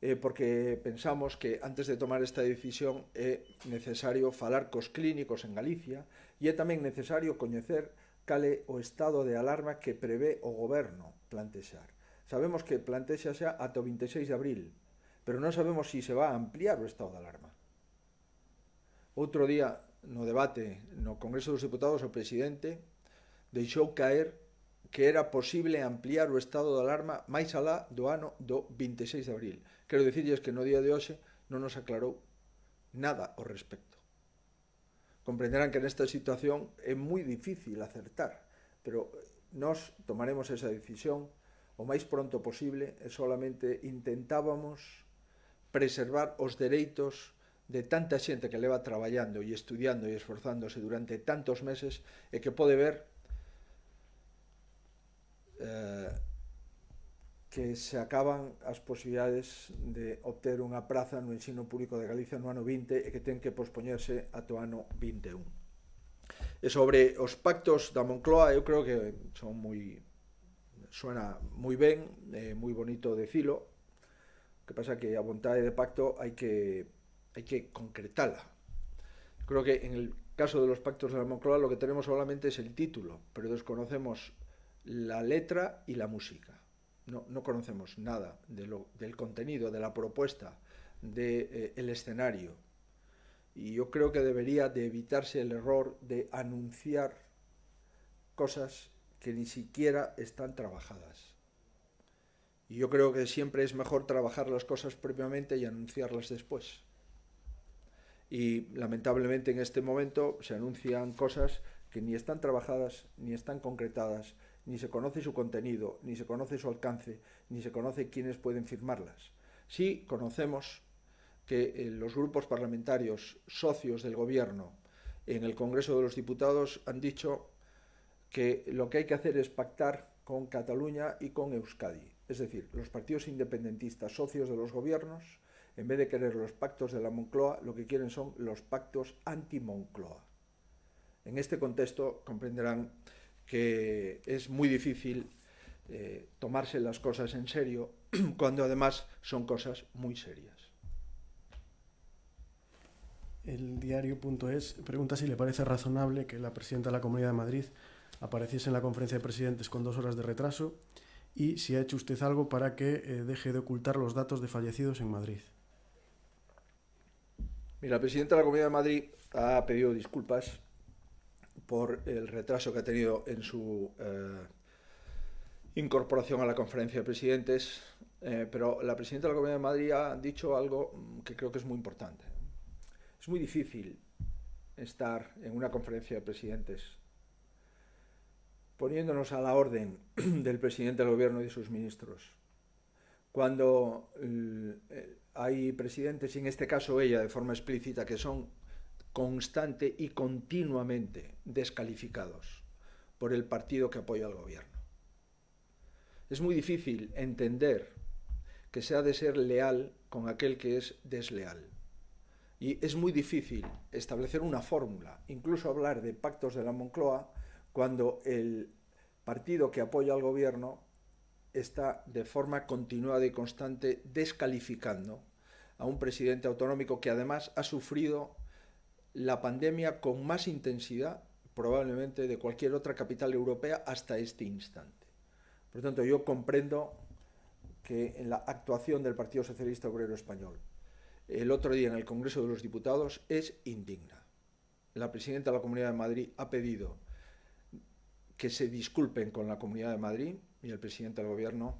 eh, porque pensamos que antes de tomar esta decisión é necesario falar cos clínicos en Galicia e é tamén necesario coñecer cale o estado de alarma que prevé o goberno plantexar. Sabemos que plantexa xa ata o 26 de abril, pero non sabemos se si se va a ampliar o estado de alarma. Outro día, no debate no Congreso dos Deputados, o presidente deixou caer que era posible ampliar o estado de alarma máis alá do ano do 26 de abril. Quero dicirles que no día de hoxe non nos aclarou nada ao respecto. Comprenderán que nesta situación é moi difícil acertar, pero nós tomaremos esa decisión o máis pronto posible e solamente intentábamos preservar os dereitos de tanta xente que leva traballando e estudiando e esforzándose durante tantos meses e que pode ver eh, que se acaban as posibilidades de obter unha praza no ensino público de Galicia no ano 20 e que ten que pospoñerse ato ano 21. E sobre os pactos da Moncloa, eu creo que son moi suena moi ben, é eh, moi bonito decilo, que pasa que a vontade de pacto hai que hai que. Creo que en el caso de los pactos de la Moncloa lo que tenemos solamente es el título, pero desconocemos la letra y la música. No, no conocemos nada del contenido, de la propuesta, del de, eh, escenario. Y yo creo que debería de evitarse el error de anunciar cosas que ni siquiera están trabajadas. Yo creo que siempre es mejor trabajar las cosas previamente y anunciarlas después. Y lamentablemente en este momento se anuncian cosas que ni están trabajadas, ni están concretadas, ni se conoce su contenido, ni se conoce su alcance, ni se conoce quiénes pueden firmarlas. Sí conocemos que eh, los grupos parlamentarios socios del gobierno en el Congreso de los Diputados han dicho que lo que hay que hacer es pactar con Cataluña y con Euskadi. Es decir, los partidos independentistas socios de los gobiernos, en vez de querer los pactos de la Moncloa, lo que quieren son los pactos anti-Moncloa. En este contexto comprenderán que es muy difícil eh, tomarse las cosas en serio cuando además son cosas muy serias. El diario.es pregunta si le parece razonable que la presidenta de la Comunidad de Madrid apareciese en la conferencia de presidentes con dos horas de retraso y si ha hecho usted algo para que eh, deje de ocultar los datos de fallecidos en Madrid. Mira, la presidenta de la Comunidad de Madrid ha pedido disculpas por el retraso que ha tenido en su eh, incorporación a la conferencia de presidentes, eh, pero la presidenta de la Comunidad de Madrid ha dicho algo que creo que es muy importante. Es muy difícil estar en una conferencia de presidentes poniéndonos a la orden del presidente del gobierno y de sus ministros. Cuando eh, hay presidentes, y en este caso ella de forma explícita, que son constante y continuamente descalificados por el partido que apoya al gobierno. Es muy difícil entender que se ha de ser leal con aquel que es desleal. Y es muy difícil establecer una fórmula, incluso hablar de pactos de la Moncloa, cuando el partido que apoya al gobierno está de forma continuada y constante descalificando a un presidente autonómico que además ha sufrido la pandemia con más intensidad probablemente de cualquier otra capital europea hasta este instante. Por lo tanto, yo comprendo que en la actuación del Partido Socialista Obrero Español el otro día en el Congreso de los Diputados es indigna. La presidenta de la Comunidad de Madrid ha pedido que se disculpen con la Comunidad de Madrid y el presidente del Gobierno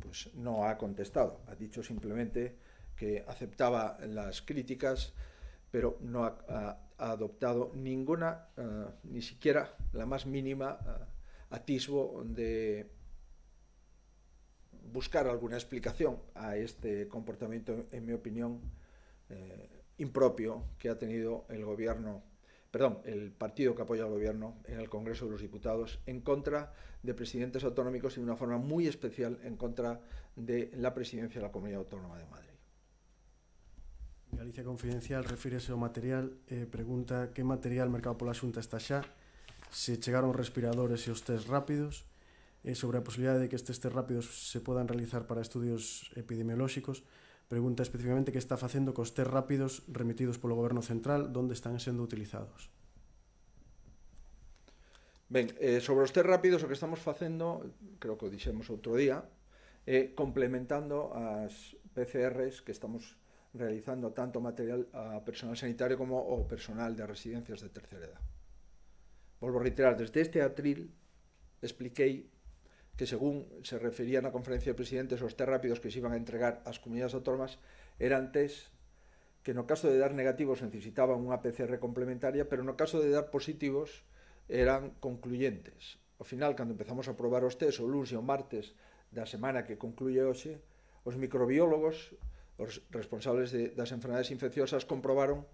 pues, no ha contestado. Ha dicho simplemente que aceptaba las críticas, pero no ha, adoptado ninguna, uh, ni siquiera la más mínima uh, atisbo de buscar alguna explicación a este comportamiento, en mi opinión, eh, impropio que ha tenido el gobierno perdón, el partido que apoya al gobierno en el Congreso de los Diputados en contra de presidentes autonómicos y de una forma muy especial en contra de la presidencia de la Comunidad Autónoma de Madrid. Galicia Confidencial refírese ao material e pregunta que material mercado pola Xunta está xa, se chegaron respiradores e os test rápidos, e sobre a posibilidade de que estes test rápidos se podan realizar para estudios epidemiolóxicos, Pregunta especificamente que está facendo cos test rápidos remitidos polo Goberno Central, onde están sendo utilizados. Ben, eh, sobre os test rápidos o que estamos facendo, creo que o dixemos outro día, é eh, complementando as PCRs que estamos realizando tanto material a personal sanitario como o personal de residencias de terceira edad. Volvo a reiterar, desde este atril expliquei que según se refería na conferencia de presidentes os test rápidos que se iban a entregar ás comunidades autónomas eran test que no caso de dar negativos necesitaban unha PCR complementaria, pero no caso de dar positivos eran concluyentes. Ao final, cando empezamos a probar os test o lunes e o martes da semana que concluye hoxe, os microbiólogos, os responsables de, das enfermedades infecciosas, comprobaron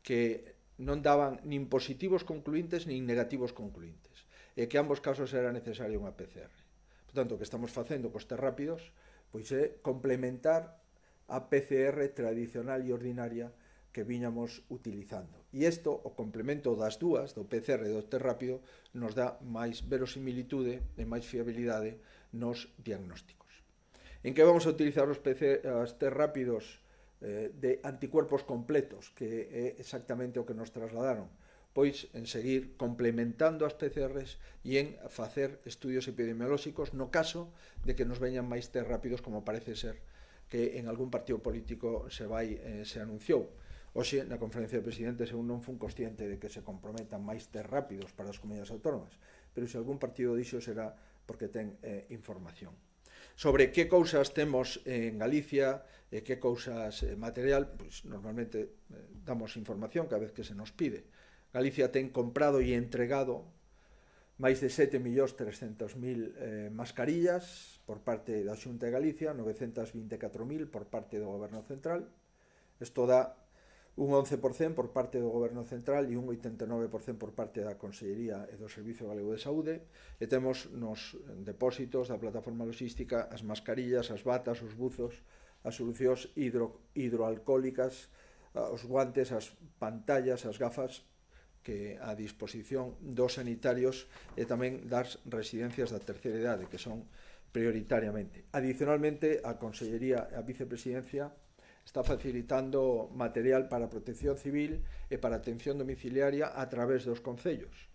que non daban nin positivos concluintes nin negativos concluintes, e que ambos casos era necesario unha PCR. Portanto, o que estamos facendo cos test rápidos pois é complementar a PCR tradicional e ordinaria que viñamos utilizando. E isto, o complemento das dúas, do PCR e do test rápido, nos dá máis verosimilitude e máis fiabilidade nos diagnósticos. En que vamos a utilizar os, PCR, os test rápidos eh, de anticuerpos completos, que é exactamente o que nos trasladaron pois en seguir complementando as PCRs e en facer estudios epidemiolóxicos no caso de que nos veñan máis test rápidos como parece ser que en algún partido político se vai eh, se anunciou. Oxe, na conferencia de presidentes, eu non fun consciente de que se comprometan máis test rápidos para as comunidades autónomas, pero se algún partido dixo será porque ten eh, información. Sobre que cousas temos en Galicia, e que cousas eh, material, pois normalmente eh, damos información cada vez que se nos pide Galicia ten comprado e entregado máis de 7.300.000 eh, mascarillas por parte da Xunta de Galicia, 924.000 por parte do Goberno Central. Isto dá un 11% por parte do Goberno Central e un 89% por parte da Consellería e do Servicio Galego de Saúde. E temos nos depósitos da plataforma logística as mascarillas, as batas, os buzos, as solucións hidro, hidroalcólicas, os guantes, as pantallas, as gafas, que a disposición dos sanitarios e tamén das residencias da terceira idade, que son prioritariamente. Adicionalmente, a Consellería e a Vicepresidencia está facilitando material para protección civil e para atención domiciliaria a través dos concellos.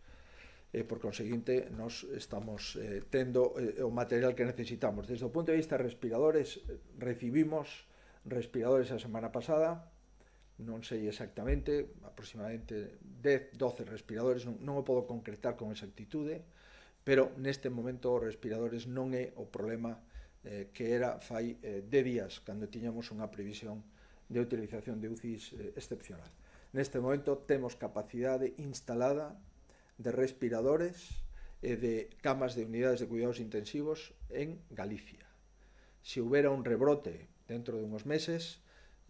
E, por conseguinte, nos estamos eh, tendo eh, o material que necesitamos. Desde o punto de vista de respiradores, recibimos respiradores a semana pasada, non sei exactamente, aproximadamente 10, 12 respiradores, non, non o podo concretar con exactitude, pero neste momento os respiradores non é o problema eh, que era fai eh, de días, cando tiñamos unha previsión de utilización de UCIs eh, excepcional. Neste momento temos capacidade instalada de respiradores e de camas de unidades de cuidados intensivos en Galicia. Se houbera un rebrote dentro de unhos meses,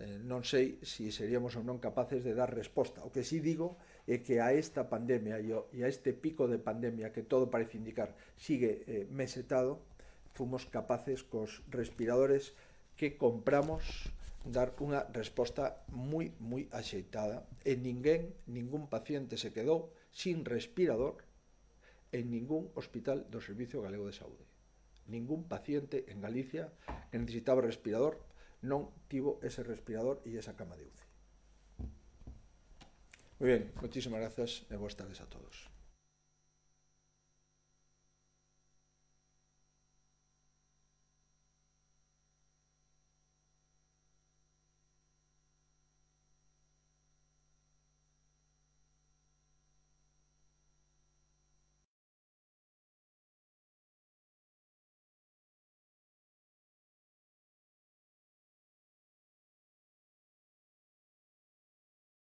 eh, non sei se si seríamos ou non capaces de dar resposta. O que sí digo é que a esta pandemia e a este pico de pandemia que todo parece indicar sigue eh, mesetado, fomos capaces cos respiradores que compramos dar unha resposta moi, moi axeitada. E ninguén, ningún paciente se quedou sin respirador en ningún hospital do Servicio Galego de Saúde. Ningún paciente en Galicia que necesitaba respirador non tivo ese respirador e esa cama de UCI. Moi ben, moitísimas grazas e boas tardes a todos.